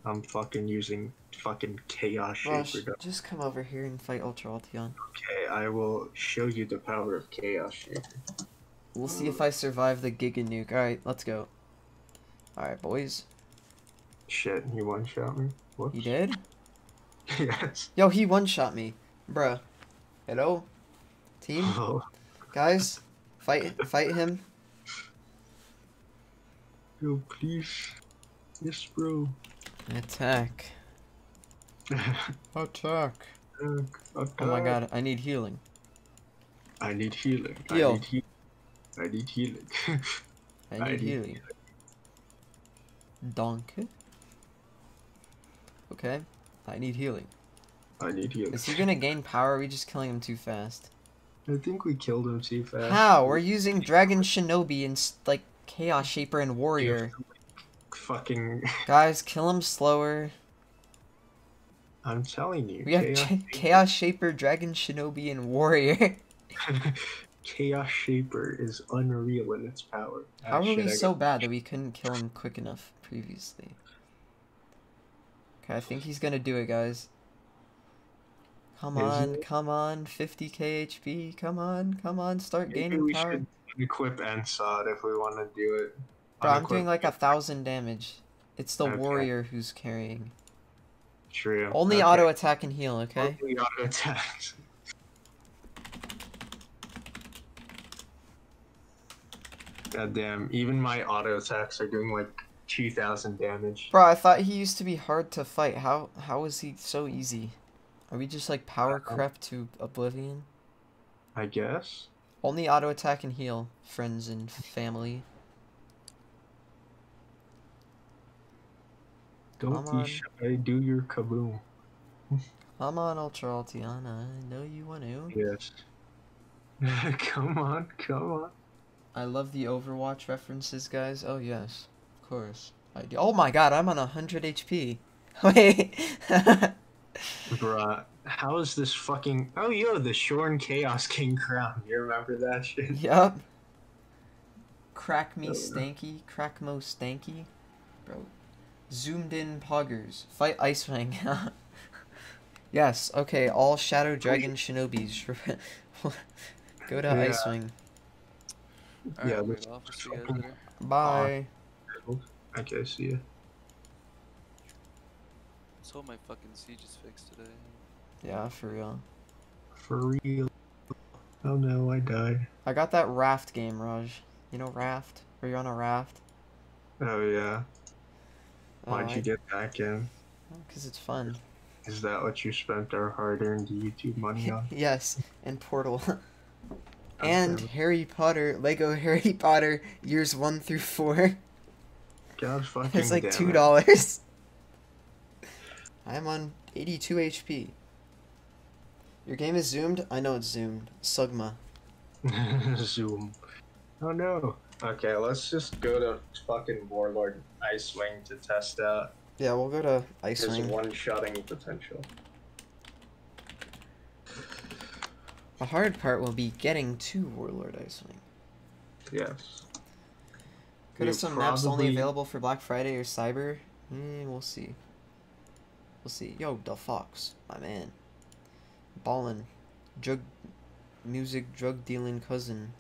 I'm fucking using fucking chaos shaper. just come over here and fight Ultra Alteon. Okay, I will show you the power of chaos shaper. We'll see if I survive the Giga Nuke. Alright, let's go. Alright, boys. Shit, he one shot me. What? You did? yes. Yo, he one shot me. Bruh. Hello? Team? Oh, Guys? Fight fight him. Yo, please. Yes, bro. Attack. Attack. oh Oh my god, I need healing. I need healing. Heal. I need healing. I need healing. I I need need healing. Donkey. Okay. I need healing. I need healing. Is he gonna gain power are we just killing him too fast? I think we killed him too fast. How? We're using Dragon Shinobi and like Chaos Shaper and Warrior. Fucking. Guys, kill him slower. I'm telling you. We have Chaos, Ch- Chaos Shaper, Dragon Shinobi, and Warrior. Chaos Shaper is unreal in its power. How Ah, are we so bad that we couldn't kill him quick enough previously? Okay, I think he's gonna do it, guys. Come Is on, it? come on, 50k HP, come on, come on, start Maybe gaining power. should equip Ensod if we want to do it. Bro, I'm doing like a thousand damage. It's the Okay. warrior who's carrying. True. Only Okay. auto attack and heal, okay? Only auto attacks. God damn, even my auto attacks are doing like 2000 damage. Bro, I thought he used to be hard to fight. How how is he so easy? Are we just like power Uh, crept to oblivion? I guess. Only auto attack and heal, friends and family. Don't on. be shy, do your kaboom. I'm on, Ultra Altiana. I know you want to. Yes. come on, come on. I love the Overwatch references, guys. Oh, yes. Of course. I do. Oh my god, I'm on 100 HP. Wait. Bruh, how is this fucking. Oh, yo, the Sworn Chaos King crown. You remember that shit? yup. Crack me stanky. Crack mo stanky. Bro. Zoomed in poggers. Fight Ice Fang. yes, okay, all Shadow Dragon Shinobis. Go to Yeah. Ice Wing. Yeah, yeah, let's- off. I'll see you guys later. Bye. Okay, see ya. Let's hope my fucking siege is fixed today. Yeah, for real. For real. Oh no, I died. I got that raft game, Raj. You know raft? where you on a raft? Oh yeah. Why'd oh, you I... get back in? Oh, because it's fun. Is that what you spent our hard-earned YouTube money on? yes, and Portal. Oh, and okay. Harry Potter, Lego Harry Potter, years 1 through 4. God fucking It's like $2. I am on 82 HP. Your game is zoomed? I know it's zoomed. Sugma. Zoom. Oh no. Okay, let's just go to fucking Warlord Icewing to test out. Yeah, we'll go to Icewing. His one-shotting potential. The hard part will be getting to Warlord Icewing. Yes. Go to some probably... maps only available for Black Friday or Cyber. Mm, we'll see. We'll see. Yo, the Fox, my man. Ballin'. Drug music drug dealing cousin.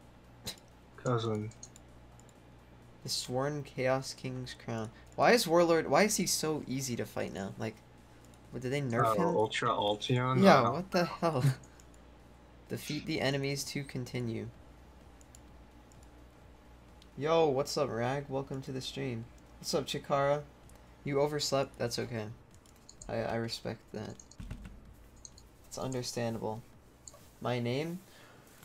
Cousin. The Sworn Chaos King's crown. Why is Warlord why is he so easy to fight now? Like what did they nerf Oh, him? Ultra Alteon? Yeah, Oh, what the hell? Defeat the enemies to continue. Yo, what's up, Rag? Welcome to the stream. What's up, Chikara? You overslept? That's okay. I, I respect that. It's understandable. My name?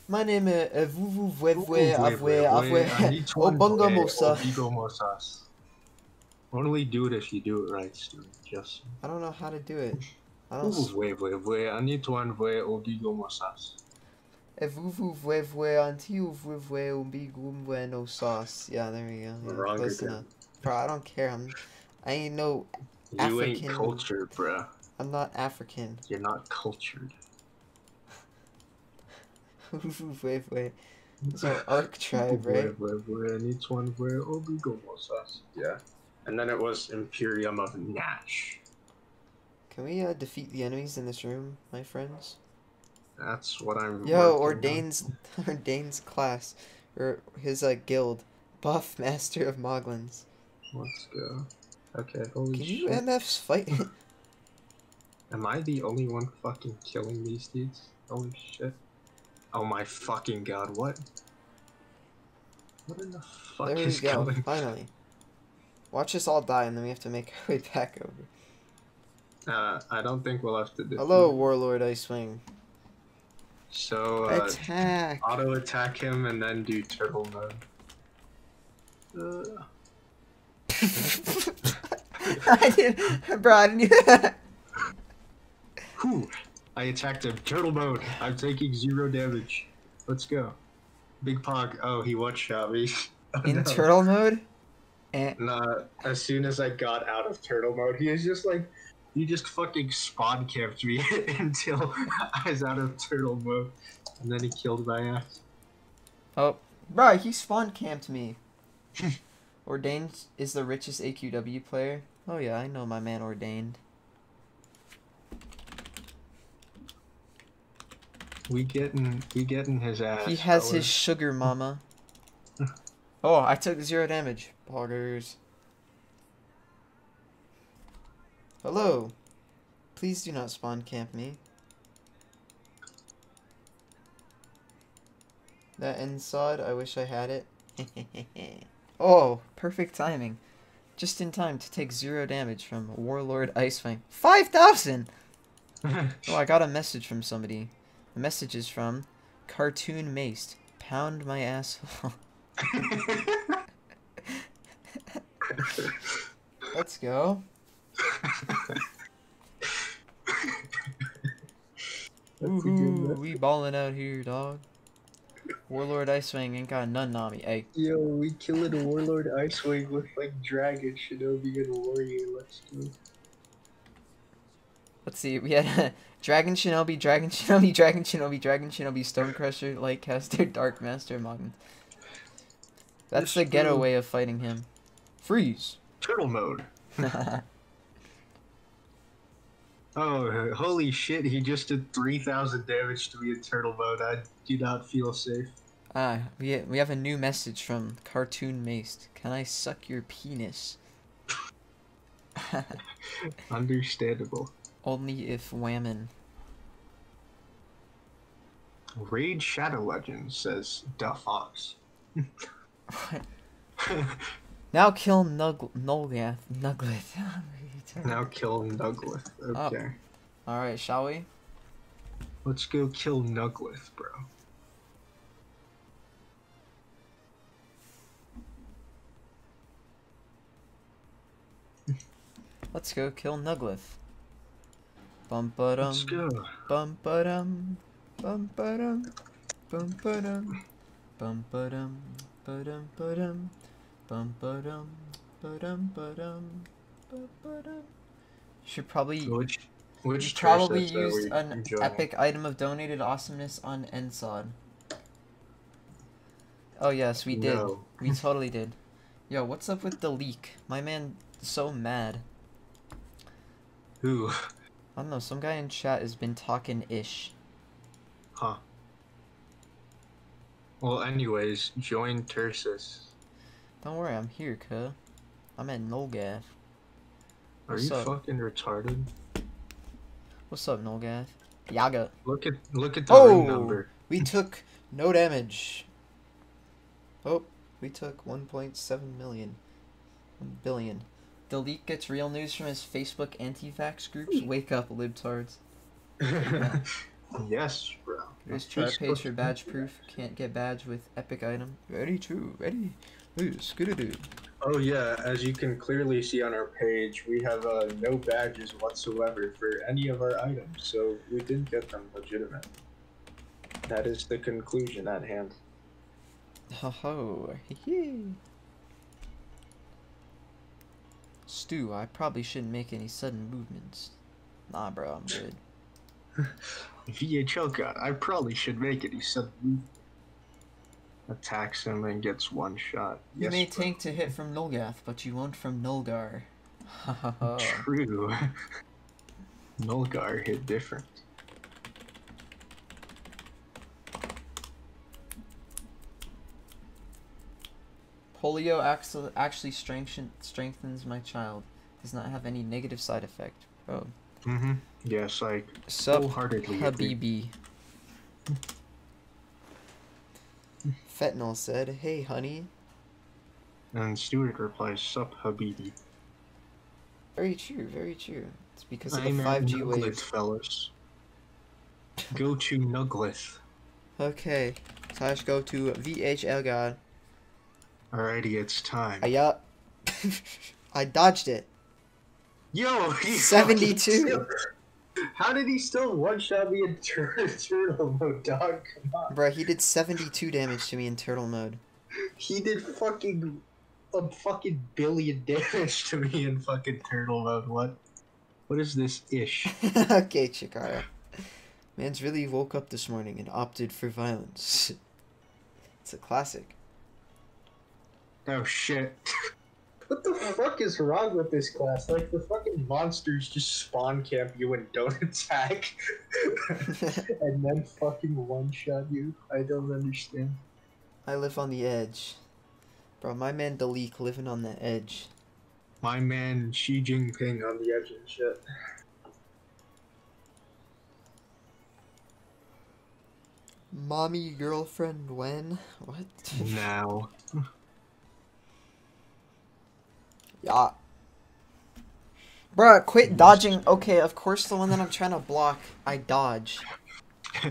My name is uh, Vuvu Vwevwe Avwe Avwe Obunga Mosas. Only do it if you do it right, Stuart. Just. I don't know how to do it. I don't. Anitoine vwe Obigo Mosas. Evuvu vwevwe antiu no sauce. Yeah, there we go. Yeah, Wrong again. enough. Bro, I don't care. I'm, I ain't no. You African- ain't cultured, bruh. I'm not African. You're not cultured. Vwevwe. It's our Ark tribe, right? Vwe vwe vwe. Anitoine vwe Obigo Mosas. Yeah. And then it was Imperium of Nash. Can we uh, defeat the enemies in this room, my friends? That's what I'm. Yo. Ordain's Ordain's class, or his uh, guild, Buff Master of Moglins. Let's go. Okay, holy Can shit. you MFs fight? Am I the only one fucking killing these dudes? Holy shit. Oh my fucking god, what? What in the fuck there we is go. going Finally. Watch us all die, and then we have to make our way back over. Uh, I don't think we'll have to do Hello, Warlord Icewing. So, uh, Attack! auto attack him and then do turtle mode. Uh, I didn't, bro. I didn't whew. I attacked him. Turtle mode. I'm taking zero damage. Let's go. Big Pog. Oh, he one shot me. Oh, In no. turtle mode. And Nah, as soon as I got out of turtle mode, he was just like, you just fucking spawn camped me until I was out of turtle mode. And then he killed my ass. oh, bro, he spawn camped me. Ordained is the richest AQW player. Oh yeah, I know my man Ordained. We getting, we getting his ass. He has fellas. his sugar mama. oh, I took zero damage. Poggers. Hello. Please do not spawn camp me. That inside, I wish I had it. oh, perfect timing. Just in time to take zero damage from Warlord Icefang. 5,000! Oh, I got a message from somebody. The message is from Cartoon Maced. Pound my asshole. Let's go. That's a good Woohoo, message. we ballin' out here, dog. Warlord Icewing ain't got none on me. Hey, Yo, we killing a warlord Icewing with like dragon shinobi and warrior. Let's go. let's see. We had Dragon Shinobi, Dragon Shinobi, Dragon Shinobi, Dragon Shinobi, Stonecrusher, Lightcaster, Dark Master, Mogin. That's the ghetto way of fighting him. Freeze. Turtle mode. Oh, holy shit, he just did 3,000 damage to me in turtle mode. I do not feel safe. ah, we we have a new message from Cartoon Maced. Can I suck your penis? Understandable. Only if whammon. Raid Shadow Legends says Da Fox. Now kill Nug Nulgath Nuglith. Now kill Nulgath. Oh. Okay. Alright, shall we? Let's go kill Nulgath, bro. Let's go kill Nulgath. Bum ba dum. Let's go. Bum ba dum. Bum ba dum. Bum ba dum. Bum ba dum. Ba dum ba dum. Bum ba dum. Ba dum ba dum. Ba ba dum. Should probably Which you probably used an enjoying? epic item of donated awesomeness on NSoD. Oh yes, we did. No. We totally did. Yo, what's up with the leak? My man so mad. Who? I don't know, some guy in chat has been talking ish. Huh. Well, anyways, join Tercess. Don't worry, I'm here, cuh. I'm at Nulgath. Are What's you up? fucking retarded? What's up, Nulgath? Yaga. Look at look at the Oh! ring number. We took no damage. Oh, we took 1.7 million. 1 billion. The leak gets real news from his Facebook anti-vax groups. Wake up, libtards. yes, bro. There's char Facebook- page for badge proof. Can't get badge with epic item. Ready to, ready. Ooh, scooter Oh yeah, as you can clearly see on our page, we have uh, no badges whatsoever for any of our items, so we didn't get them legitimate. That is the conclusion at hand. Ho ho. hee hee. Stu, I probably shouldn't make any sudden movements. Nah, bro, I'm good. VHL god, I probably should make it. He said attacks him and gets one shot. You Yes, may tank to hit from Nulgath, but you won't from Nolgar. True. Nulgar hit different. Polio actu- actually strengthen- strengthens my child. Does not have any negative side effect. Bro. Mm-hmm. Yes, I Sup, wholeheartedly agree. Habibi. Fentanyl said, Hey, honey. And Stuart replies, Sup, Habibi. Very true, very true. It's because of I'm the at 5G Nulgath, waves. fellas. Go to Nulgath. Okay. Slash go to VHL God. Alrighty, it's time. Aya. I dodged it. Yo, 72. How did he still one shot me in tur- turtle mode, dog? Come on. Bruh, he did 72 damage to me in turtle mode. He did fucking a fucking billion damage to me in fucking turtle mode. What? What is this ish? okay, Chikara. Man's really woke up this morning and opted for violence. It's a classic. Oh shit. What the fuck is wrong with this class? Like the fucking monsters just spawn camp you and don't attack, and then fucking one shot you. I don't understand. I live on the edge. Bro, my man Dalik living on the edge. My man Xi Jinping on the edge and shit. Mommy girlfriend when? What? Now. yeah. Bruh, quit dodging. Okay, of course the one that I'm trying to block, I dodge.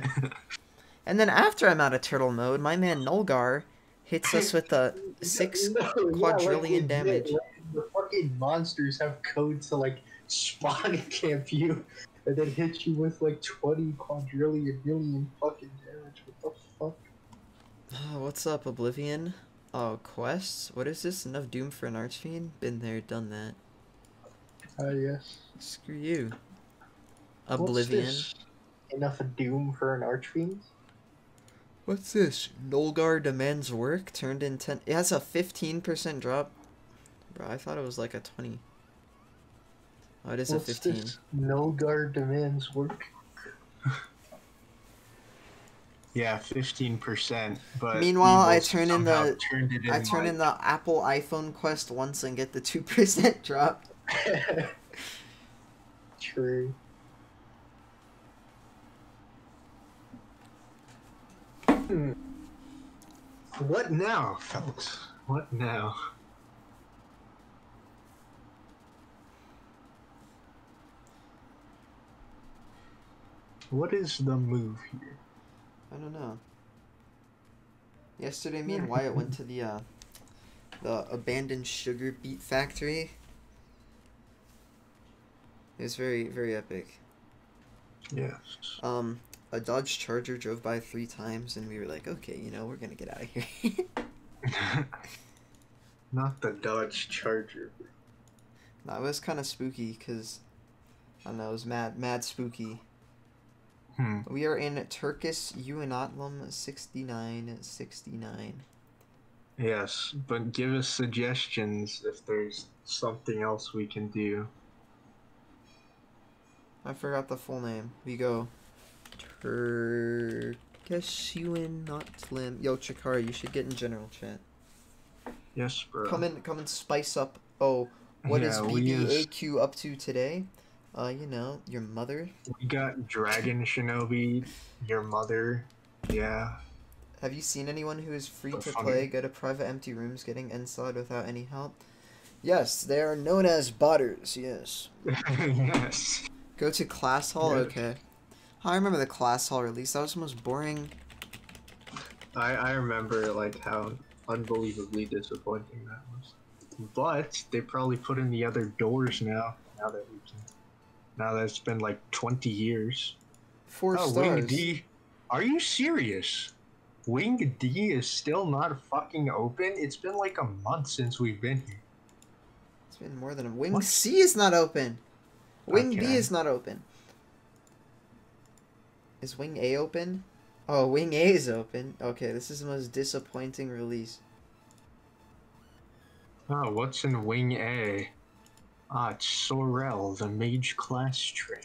And then after I'm out of turtle mode, my man Nolgar hits us with a six No, yeah, like quadrillion damage. like, the fucking monsters have codes to like spawn and camp you and then hit you with like 20 quadrillion million fucking damage. What the fuck? Oh, what's up, Oblivion? Oh, quests? What is this? Enough Doom for an Archfiend? Been there, done that. Ah, yes. Screw you. Oblivion. Enough doom for an archfiend? What's this? Nolgar demands work turned in 10. It has a 15% drop. Bro, I thought it was like a 20. Oh, it is a 15. No guard demands work. Yeah, fifteen percent. But Meanwhile, I turn in the- it I turn like- in the Apple iPhone quest once and get the 2% drop. True. Hmm. What now, fellas? What now? What is the move here? I don't know. Yesterday, me and Wyatt went to the uh, the abandoned sugar beet factory, It was very very epic. Yes. Um, a Dodge Charger drove by three times, and we were like, okay, you know, we're gonna get out of here. Not the Dodge Charger. that was kind of spooky, cause I don't know, it was mad mad spooky. Hmm. We are in Tercessuinotlim 6969. Yes, but give us suggestions if there's something else we can do. I forgot the full name. We go Turkish Uanatlum. Yo, Chikara, you should get in general chat. Yes, bro. Come in, come and spice up. Oh, what is Yeah, use- BBAQ up to today? Uh, you know, your mother. We got Dragon Shinobi, your mother. Yeah. Have you seen anyone who is free So to funny. play, go to private empty rooms, getting inside without any help? Yes, they are known as botters, yes. yes. Go to class hall? Yeah. Okay. I remember the class hall release. That was the most boring. I, I remember like how unbelievably disappointing that was. But they probably put in the other doors now. Now that we can. Now that it's been like 20 years. Four oh, Wing stars. D. Are you serious? Wing D is still not fucking open? It's been like a month since we've been here. It's been more than a wing What? C is not open. Wing B is not open. Is wing A open? Oh, wing A is open. Okay, this is the most disappointing release. Oh, what's in Wing A? Ah, it's Sorel, the mage class trainer.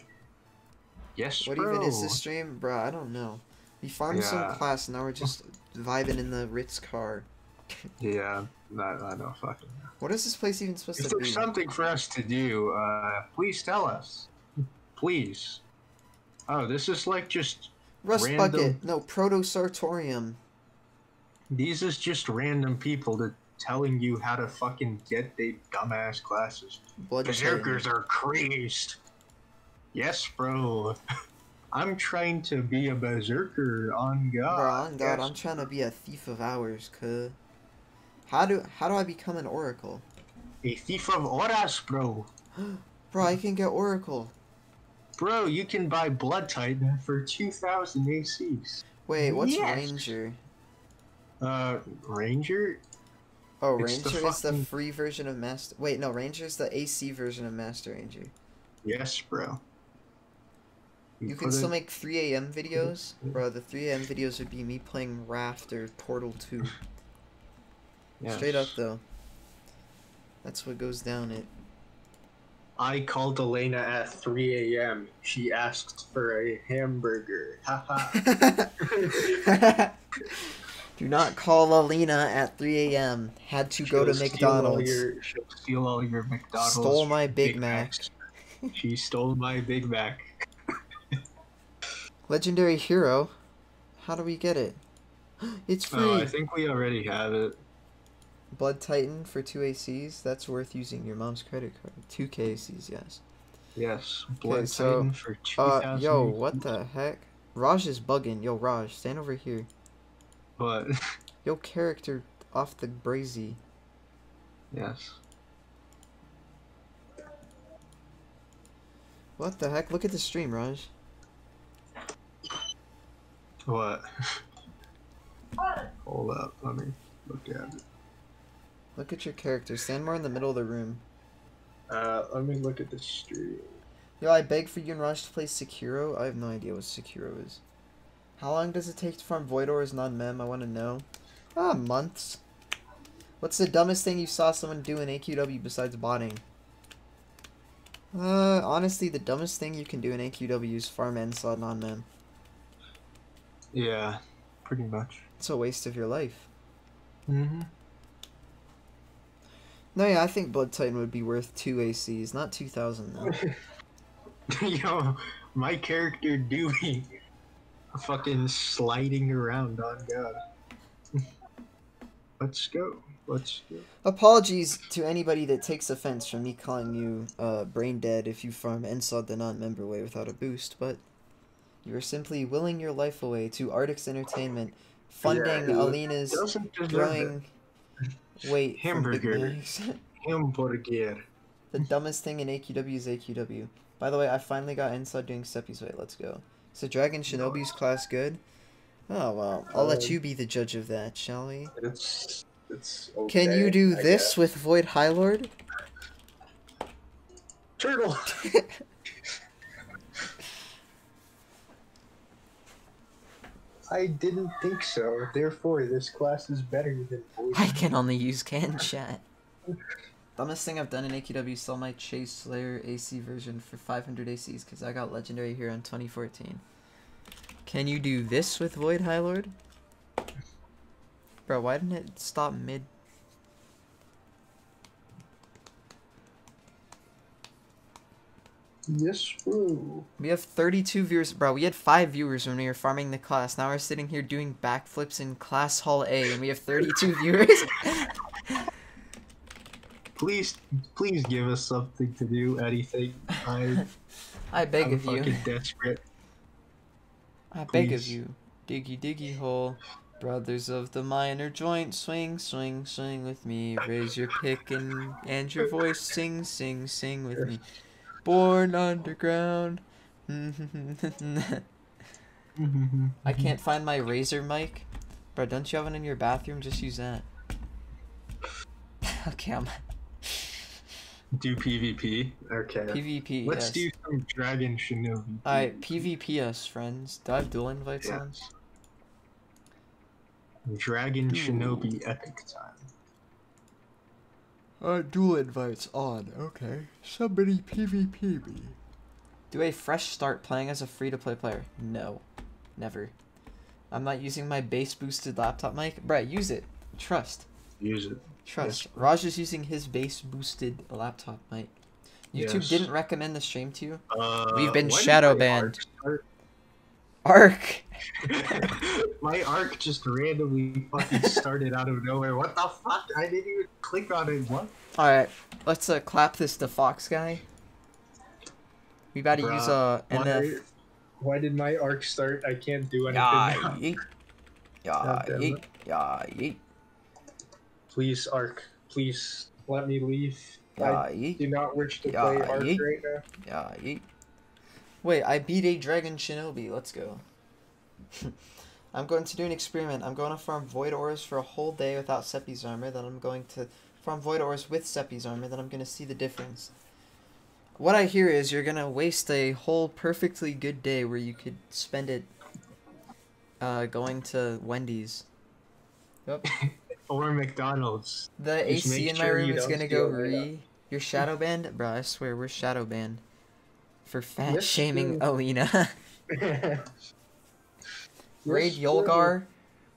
Yes, What bro. even is this stream? Bruh, I don't know. We farmed some Yeah. class, now we're just vibing in the Ritz car. Yeah, I, I don't fucking know. What is this place even supposed If to be? If there's something for us to do, uh, please tell us. Please. Oh, this is like just. Rust random- Bucket. No, Proto Sartorium. These is just random people that telling you how to fucking get the dumbass classes. Blood Berserkers are crazed. Yes, bro. I'm trying to be a berserker on God. Bro, on God, yes. I'm trying to be a thief of hours, cuz. How do how do I become an oracle? A thief of Oras, bro. Bro, I can get oracle. Bro, you can buy Blood Titan for 2,000 ACs. Wait, what's Yes. Ranger? Uh, Ranger? Oh, It's the Ranger is the free version of Master. Wait, no, Ranger is the AC version of Master Ranger. Yes, bro. You can still it- make 3 a.m. videos? Bro, the 3 a.m. videos would be me playing Raft or Portal 2. Straight up, though. That's what goes down it. I called Elena at 3 a.m. She asked for a hamburger. Haha. Do not call Alina at 3 a.m. Had to go to She'll steal all McDonald's. Your, she'll steal all your McDonald's. Stole my Big Mac. Macs. she stole my Big Mac. Legendary hero. How do we get it? It's free. Oh, I think we already have it. Blood Titan for two ACs. That's worth using your mom's credit card. Two KACs, yes. Yes. Blood so, Titan for 2,000 Uh, yo, what the heck? Raj is bugging. Yo, Raj, stand over here. But, Yo, character off the brazy. yes. What the heck? Look at the stream, Raj. What? Hold up. Let me look at it. Look at your character. Stand more in the middle of the room. Uh, let me look at the stream. Yo, I beg for you and Raj to play Sekiro. I have no idea what Sekiro is. How long does it take to farm Void Ores non-mem? I want to know. Ah, months. What's the dumbest thing you saw someone do in AQW besides botting? Uh, honestly, the dumbest thing you can do in AQW is farm NSoD non-mem. Yeah, pretty much. It's a waste of your life. Mm-hmm. No, yeah, I think Blood Titan would be worth two ACs, not 2,000 though. Yo, my character Dewey fucking sliding around on God. Let's go. Let's go. Apologies to anybody that takes offense from me calling you uh, brain dead if you farm NSoD the non-member way without a boost, but you are simply willing your life away to Artix Entertainment, funding Yeah, Alina's growing weight Hamburger. Hamburger. The dumbest thing in AQW is AQW. By the way, I finally got inside doing Seppi's way. Let's go. So Dragon Shinobi's class good? Oh well, I'll let Uh, you be the judge of that, shall we? It's it's. Can you do I this guess. with Void High Lord? turtle? I didn't think so. Therefore, this class is better than voice. I can only use can chat. Dumbest thing I've done in AQW sell my Chaos Slayer AC version for 500 ACs because I got Legendary here in 2014. Can you do this with Void High Lord? Bro, why didn't it stop mid? Yes, bro. We have 32 viewers. Bro, we had 5 viewers when we were farming the class. Now we're sitting here doing backflips in Class Hall A and we have 32 viewers. Please, please give us something to do. Anything. I, I beg I'm of you. fucking desperate. I beg of you, diggy diggy hole, brothers of the minor joint, swing, swing, swing with me. Raise your pick and and your voice, sing, sing, sing with me. Born underground. I can't find my razor mic, bro. Don't you have one in your bathroom? Just use that. okay, I'm Do PvP. Okay. PvP. Let's yes. do some Dragon Shinobi. Alright, PvP us, friends. Do I have dual invites on? Dragon Ooh. Shinobi Epic Time. Uh, dual invites on. Okay. Somebody PvP me. Do a fresh start playing as a free to play player? No. Never. I'm not using my bass boosted laptop mic. Brett, use it. Trust. Use it. Trust. Raj is using his bass boosted laptop mic. YouTube Yes. didn't recommend the stream to you. Uh, We've been shadow banned. arc my arc just randomly fucking started out of nowhere. What the fuck? I didn't even click on it. What? Alright, let's uh, clap this to Fox guy. We about to use uh, Why, NF. why did my arc start? I can't do anything. Yeah. Yeah, God damn yeet. it. Yeah, yeet. Please, arc. Please let me leave. Yeah, I yeet. do not wish to Yeah, play arc yeet. right now. Yeah, yeet. Wait, I beat a dragon shinobi. Let's go. I'm going to do an experiment. I'm going to farm void ores for a whole day without Seppi's armor. Then I'm going to farm void ores with Seppi's armor. Then I'm going to see the difference. What I hear is you're going to waste a whole perfectly good day where you could spend it uh, going to Wendy's. Yep. Or McDonald's. The AC in my sure room is gonna go re. You're shadow banned, bro. I swear we're shadow banned for fat Yes, shaming sir. Alina. Raid Yolgar.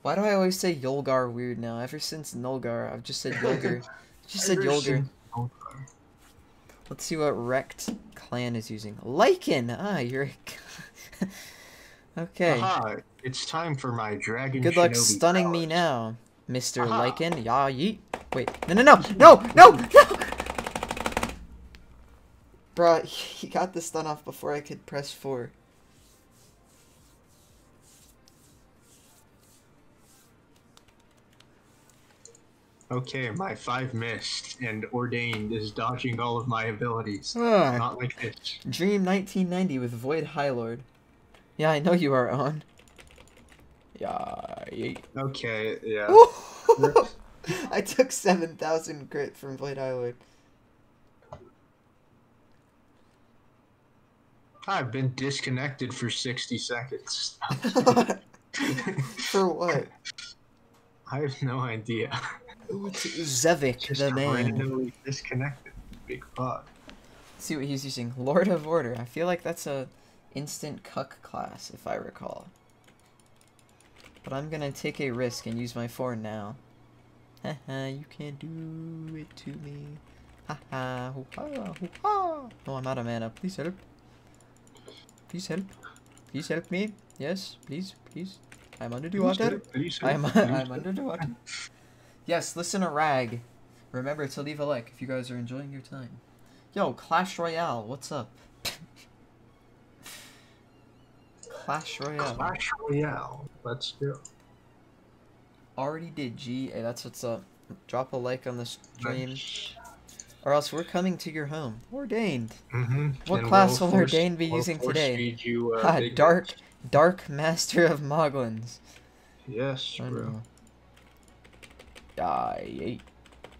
Why do I always say Yolgar weird now? Ever since Nulgar, I've just said Yolgar. just said Yolgar. Let's see what wrecked clan is using. Lycan. Ah, you're. okay. Aha, it's time for my dragon. Good luck Shinobi stunning me now, Mister Aha. Lycan. Yeah, yeet. Wait, no, no, no, no, no, no. Bruh, he got the stun off before I could press four. Okay, my five missed, and ordained is dodging all of my abilities. Ah. Not like this. Dream 1990 with Void High Lord. Yeah, I know you are on. Yeah. Okay, yeah. I took 7,000 crit from Blade High Lord. I've been disconnected for 60 seconds. For what? I have no idea. Ooh, it's Zevik, Just the man. randomly disconnected. Big fuck. See what he's using. Lord of Order. I feel like that's a instant cuck class, if I recall. But I'm gonna take a risk and use my four now. Haha, you can't do it to me. Haha, hoo ha, hoo ha. Oh, I'm out of mana. Please help. Please help. Please help me. Yes, please, please. I'm under the water. I'm I'm under the water. Yes, listen to Rag. Remember to leave a like if you guys are enjoying your time. Yo, Clash Royale, what's up? Clash Royale. Clash Royale. Let's go. Already did G. Hey, that's what's up. Drop a like on the stream. Or else we're coming to your home. Ordained. Mm-hmm. What class will Ordained be using today? You, uh, Ah, Dark. Dark Master of Moglins. Yes, bro. Die.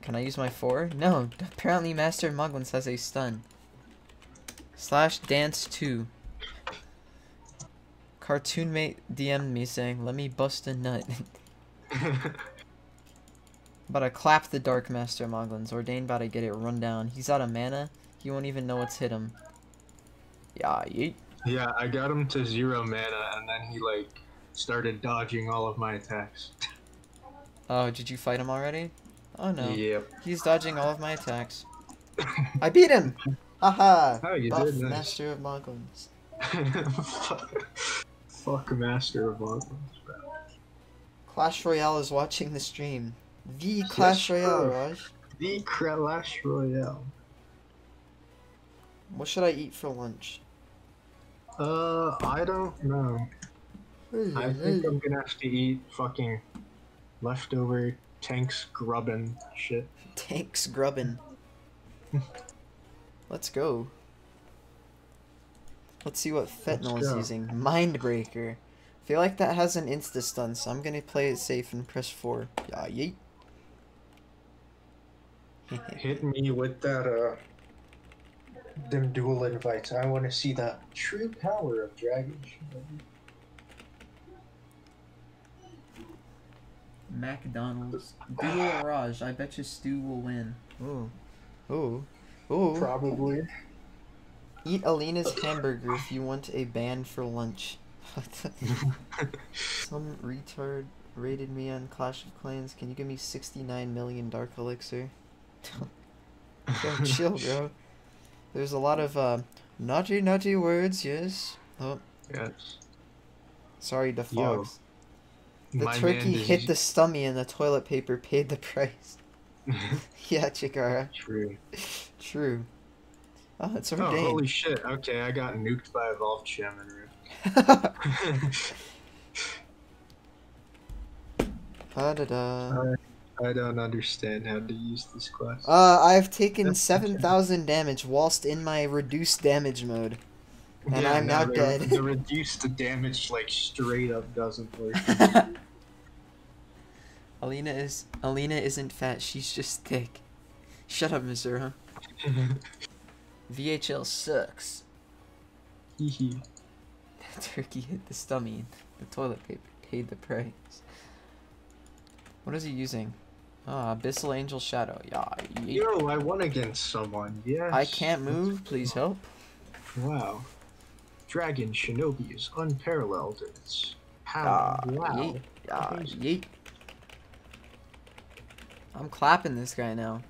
Can I use my four? No. Apparently Master of Moglins has a stun. Slash dance two. Cartoon mate DM'd me saying, let me bust a nut. about to clap the Dark Master of Moglins. Ordained about to get it run down. He's out of mana. He won't even know what's hit him. Yeah, yeet. yeah, I got him to zero mana, and then he like started dodging all of my attacks. Oh, did you fight him already? Oh no. Yep. He's dodging all of my attacks. I beat him! Haha! Oh, you Buff did nice. Master of Moglins. fuck, Master of bro. Clash Royale is watching the stream. The Clash Royale, bro. Raj. The Clash Royale. What should I eat for lunch? Uh, I don't know. I think I'm gonna have to eat fucking leftover tanks grubbin shit. Tanks grubbin. Let's go. Let's see what Fentanyl is using. Mindbreaker. feel like that has an insta stun, so I'm gonna play it safe and press 4. Yeah, yeet. Hit me with that, uh, them dual invites. I want to see the true power of Dragon McDonald's. Dual Raj. I bet you Stu will win. Ooh. Ooh. Ooh. Probably. Eat Alina's hamburger if you want a band for lunch. Some retard rated me on Clash of Clans. Can you give me 69 million Dark Elixir? Yo, chill, bro. There's a lot of uh, naughty, naughty words, yes. Oh, yes. sorry, the Yo, fox. The turkey man is- hit the stummy and the toilet paper paid the price. yeah, Chikara. True. True. Oh, it's Oh, holy shit. Okay, I got nuked by Evolved Shaman Da-da-da. I I don't understand how to use this class. Uh, I've taken That's 7,000 damage whilst in my reduced damage mode. and I'm no, now the, dead. The reduced damage, like, straight up doesn't work. Alina is Alina isn't fat, she's just thick. Shut up, Missouri. VHL sucks. Hee hee. Turkey hit the stummy. The toilet paper paid the price. What is he using? Ah, Abyssal Angel Shadow. Yeah. Yo, I won against someone. Yes. I can't move. Please help. Wow. Dragon Shinobi is unparalleled. It's how. Ah, wow. yeet. Yeah. Yeet. I'm clapping this guy now.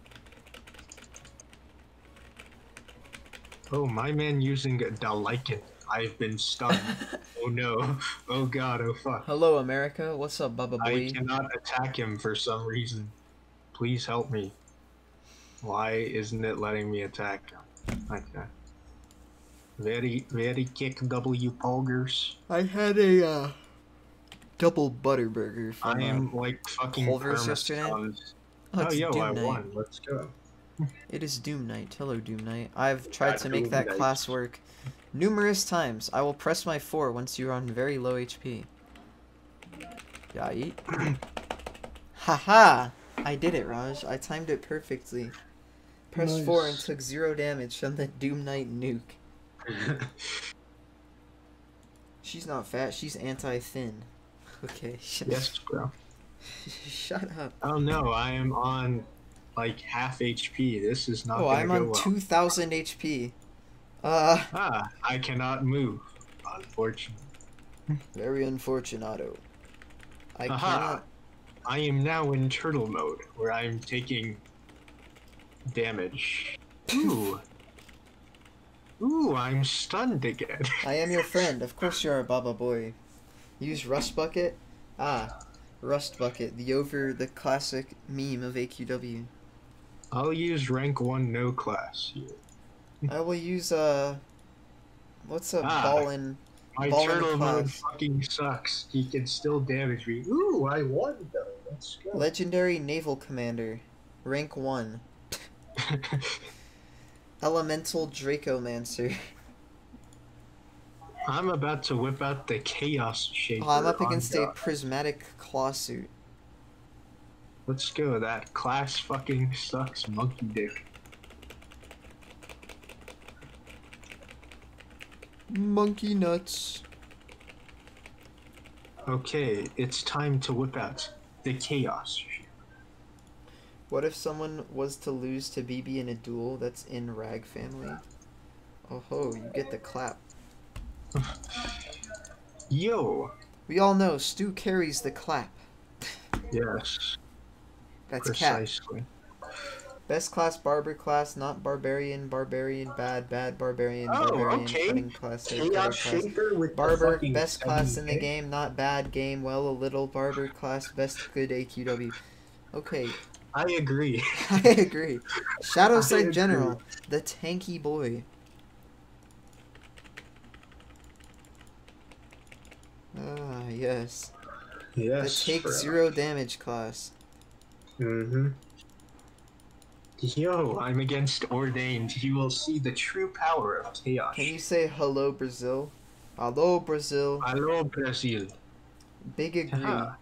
Oh, my man using Daliken. I've been stunned. oh no. Oh god, oh fuck. Hello, America. What's up, Bubba Boy? I cannot attack him for some reason. Please help me. Why isn't it letting me attack him? Okay. Very, very kick W Polgers. I had a uh, double butter burger from. I am like fucking Culver's yesterday? oh, Oh, it's yo, I Night. won. Let's go. It is Doom Knight. Hello, Doom Knight. I've tried to make that class work numerous times. I will press my 4 once you're on very low HP. Yeah, eat. Haha! I did it, Raj. I timed it perfectly. Pressed 4 and took 0 damage from the Doom Knight nuke. She's not fat, she's anti thin. Okay, shut, yes, bro. shut up. Oh no, I am on like half HP. This is not Oh, I'm on well. 2000 HP. Uh, Ah, I cannot move. Unfortunately. very unfortunato. I Aha. cannot. I am now in turtle mode, where I am taking damage. Ooh. Ooh, I'm stunned again. I am your friend. Of course you're a Baba boy. Use Rust Bucket? Ah, Rust Bucket, the over the classic meme of AQW. I'll use rank 1 no class here. I will use uh what's a Ah. ballin My turtle mode fucking sucks. He can still damage me. Ooh, I won though. Let's go. legendary naval commander. Rank one. Elemental Dracomancer. I'm about to whip out the chaos shape. Oh, I'm up against a prismatic claw suit. Let's go. That class fucking sucks, monkey dick. Monkey nuts. Okay, it's time to whip out the chaos. What if someone was to lose to BB in a duel that's in Rag family? Oh ho, you get the clap. Yo. We all know Stu carries the clap. Yes. That's cat. precisely. Best class barber class, not barbarian, barbarian, bad, bad, barbarian, Oh, barbarian, okay. cutting class, third, third Chaos class. with Barber, best class in the game, not bad game, well a little, barber class, best good AQW. Okay, I agree. I agree. Shadowscythe. General, the tanky boy. Ah, yes. Yes. The Yes. take zero damage class. Mm-hmm. Yo, I'm against Ordained. You will see the true power of chaos. Can you say hello, Brazil? Hello, Brazil. Hello, Brazil. Big agree. Haha.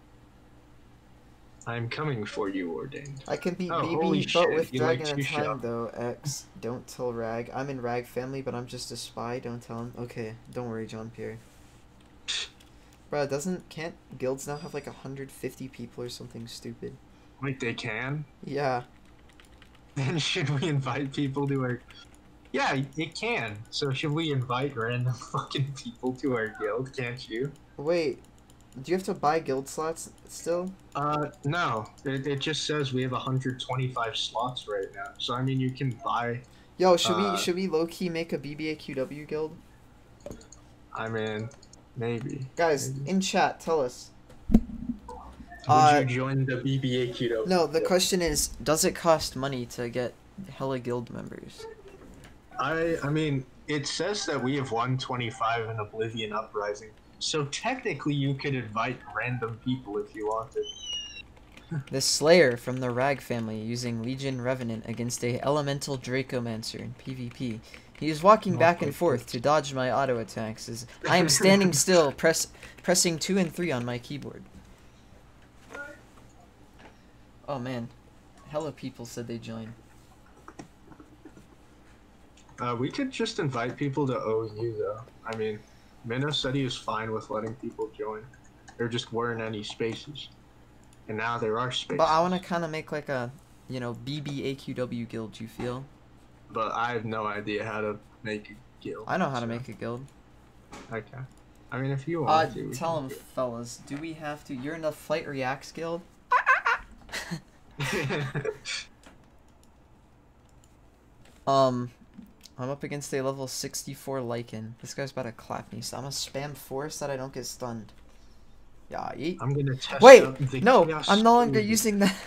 I'm coming for you, Ordained. I can beat Oh, BB, but shit, with you Dragon two of Time shot. though. X, don't tell Rag. I'm in Rag family, but I'm just a spy. Don't tell him. Okay, don't worry, John Pierre. Bruh, doesn't can't guilds now have like 150 people or something stupid? Wait, they can? Yeah. Then should we invite people to our... Yeah, it can. So should we invite random fucking people to our guild, can't you? Wait, do you have to buy guild slots still? Uh, no. It, it just says we have 125 slots right now. So, I mean, you can buy... Yo, should Uh, we should we low key make a BBAQW guild? I mean, maybe. Guys, Maybe. in chat, tell us. Would Uh, you join the BBAQ? No, the question is, does it cost money to get hella guild members? I I mean, it says that we have 125 in Oblivion Uprising. So technically, you could invite random people if you wanted. The Slayer from the Rag family using Legion Revenant against a Elemental Dracomancer in PvP. He is walking back and forth to dodge my auto attacks as I am standing still, press pressing 2 and 3 on my keyboard. Oh man, hella people said they join. Uh, we could just invite people to OU though. I mean, Minnow said he was fine with letting people join. There just weren't any spaces, and now there are spaces. But I want to kind of make like a, you know, BBAQW guild, you feel? But I have no idea how to make a guild. I know how to make a guild. Okay. I mean, if you Uh, want to. tell them, fellas, do we have to? You're in the Flight Reacts guild? Um, I'm up against a level 64 Lycan. This guy's about to clap me, so I'm gonna spam force that I don't get stunned. Yeah, yeet. I'm gonna test Wait, no, I'm no longer using that.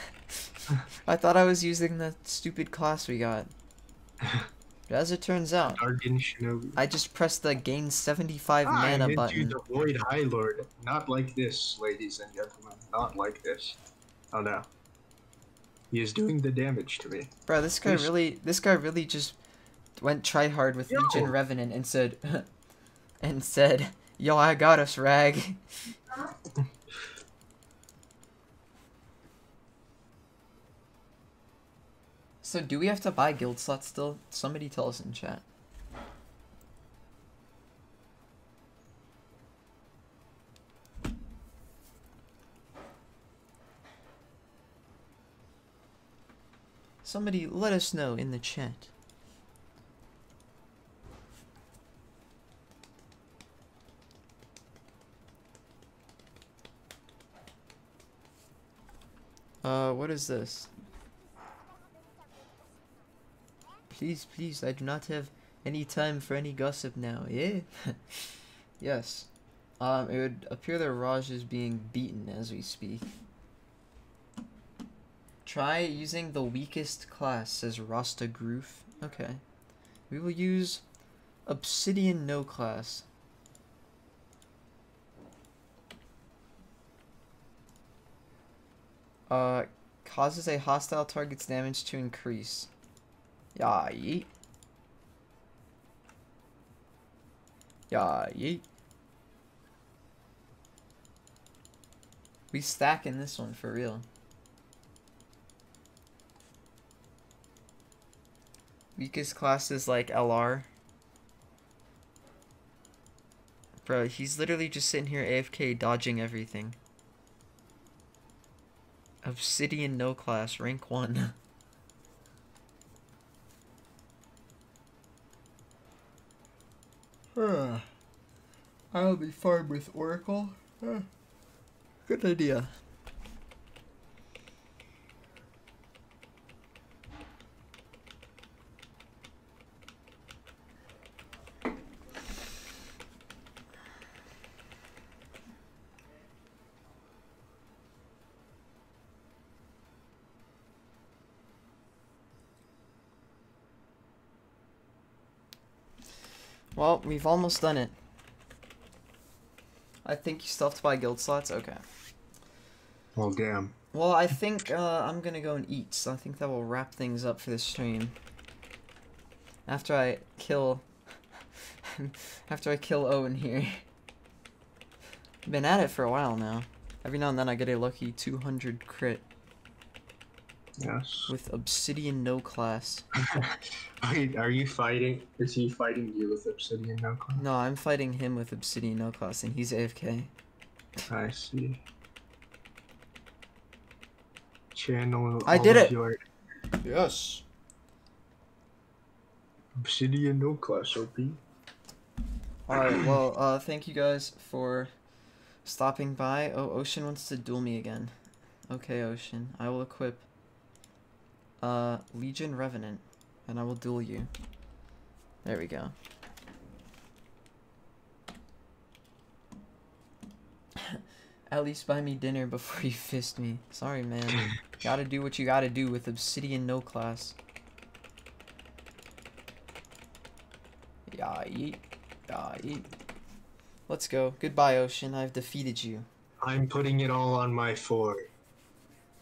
I thought I was using the stupid class we got. But as it turns out, I just pressed the gain 75 I'm mana button. the Void High Lord. Not like this, ladies and gentlemen. Not like this. Oh no. He is doing the damage to me. Bro, this guy Who's- really, this guy really just went try hard with Yo. Legion Revenant and said, and said, "Yo, I got us, Rag." so, do we have to buy guild slots still? Somebody tell us in chat. Somebody let us know in the chat. Uh, what is this? Please, please, I do not have any time for any gossip now, yeah? yes. Um, it would appear that Raj is being beaten as we speak. Try using the weakest class, says Rasta Groove. Okay. We will use Obsidian No class. Uh, causes a hostile target's damage to increase. Yeah, yeet. Yeah, yeet. We stack in this one for real. Weakest classes like LR. Bro, he's literally just sitting here AFK dodging everything. Obsidian no class, rank 1. I'll be farmed with Oracle. Good idea. Well, we've almost done it. I think you still have to buy guild slots? Okay. Well, damn. Well, I think uh, I'm gonna go and eat, so I think that will wrap things up for this stream. After I kill... After I kill Owen here. Been at it for a while now. Every now and then I get a lucky 200 crit Yes. with Obsidian no class. Wait, are you fighting? Is he fighting you with Obsidian no class? No, I'm fighting him with Obsidian no class, and he's AFK. I see. Channel. I did of it! Your Yes. Obsidian no class OP. Alright, well, uh, thank you guys for stopping by. Oh, Ocean wants to duel me again. Okay, Ocean. I will equip uh, Legion Revenant, and I will duel you. There we go. At least buy me dinner before you fist me. Sorry, man. gotta do what you gotta do with Obsidian no class. Yeah, yeet. Yeah, yeet. Let's go. Goodbye, Ocean. I've defeated you. I'm putting it all on my four.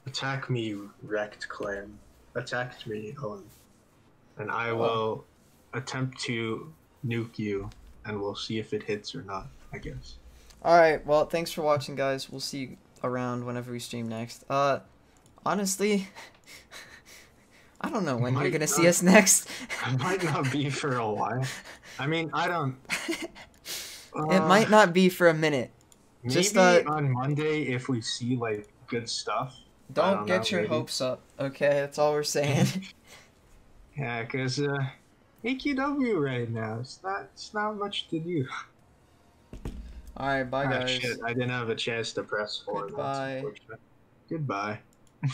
Attack me, wrecked clan. Attack me, Owen. And I Oh. will attempt to nuke you, and we'll see if it hits or not, I guess. Alright, well, thanks for watching, guys. We'll see you around whenever we stream next. Uh, honestly, I don't know when you're gonna see us next. It might not be for a while. I mean, I don't. it Uh, might not be for a minute. Maybe just, uh, on Monday if we see like good stuff. Don't, don't get know, your maybe. hopes up, okay? That's all we're saying. Yeah, cause uh, AQW right now it's not it's not much to do. Alright, bye, Ah, guys. shit, I didn't have a chance to press for. Goodbye. Goodbye.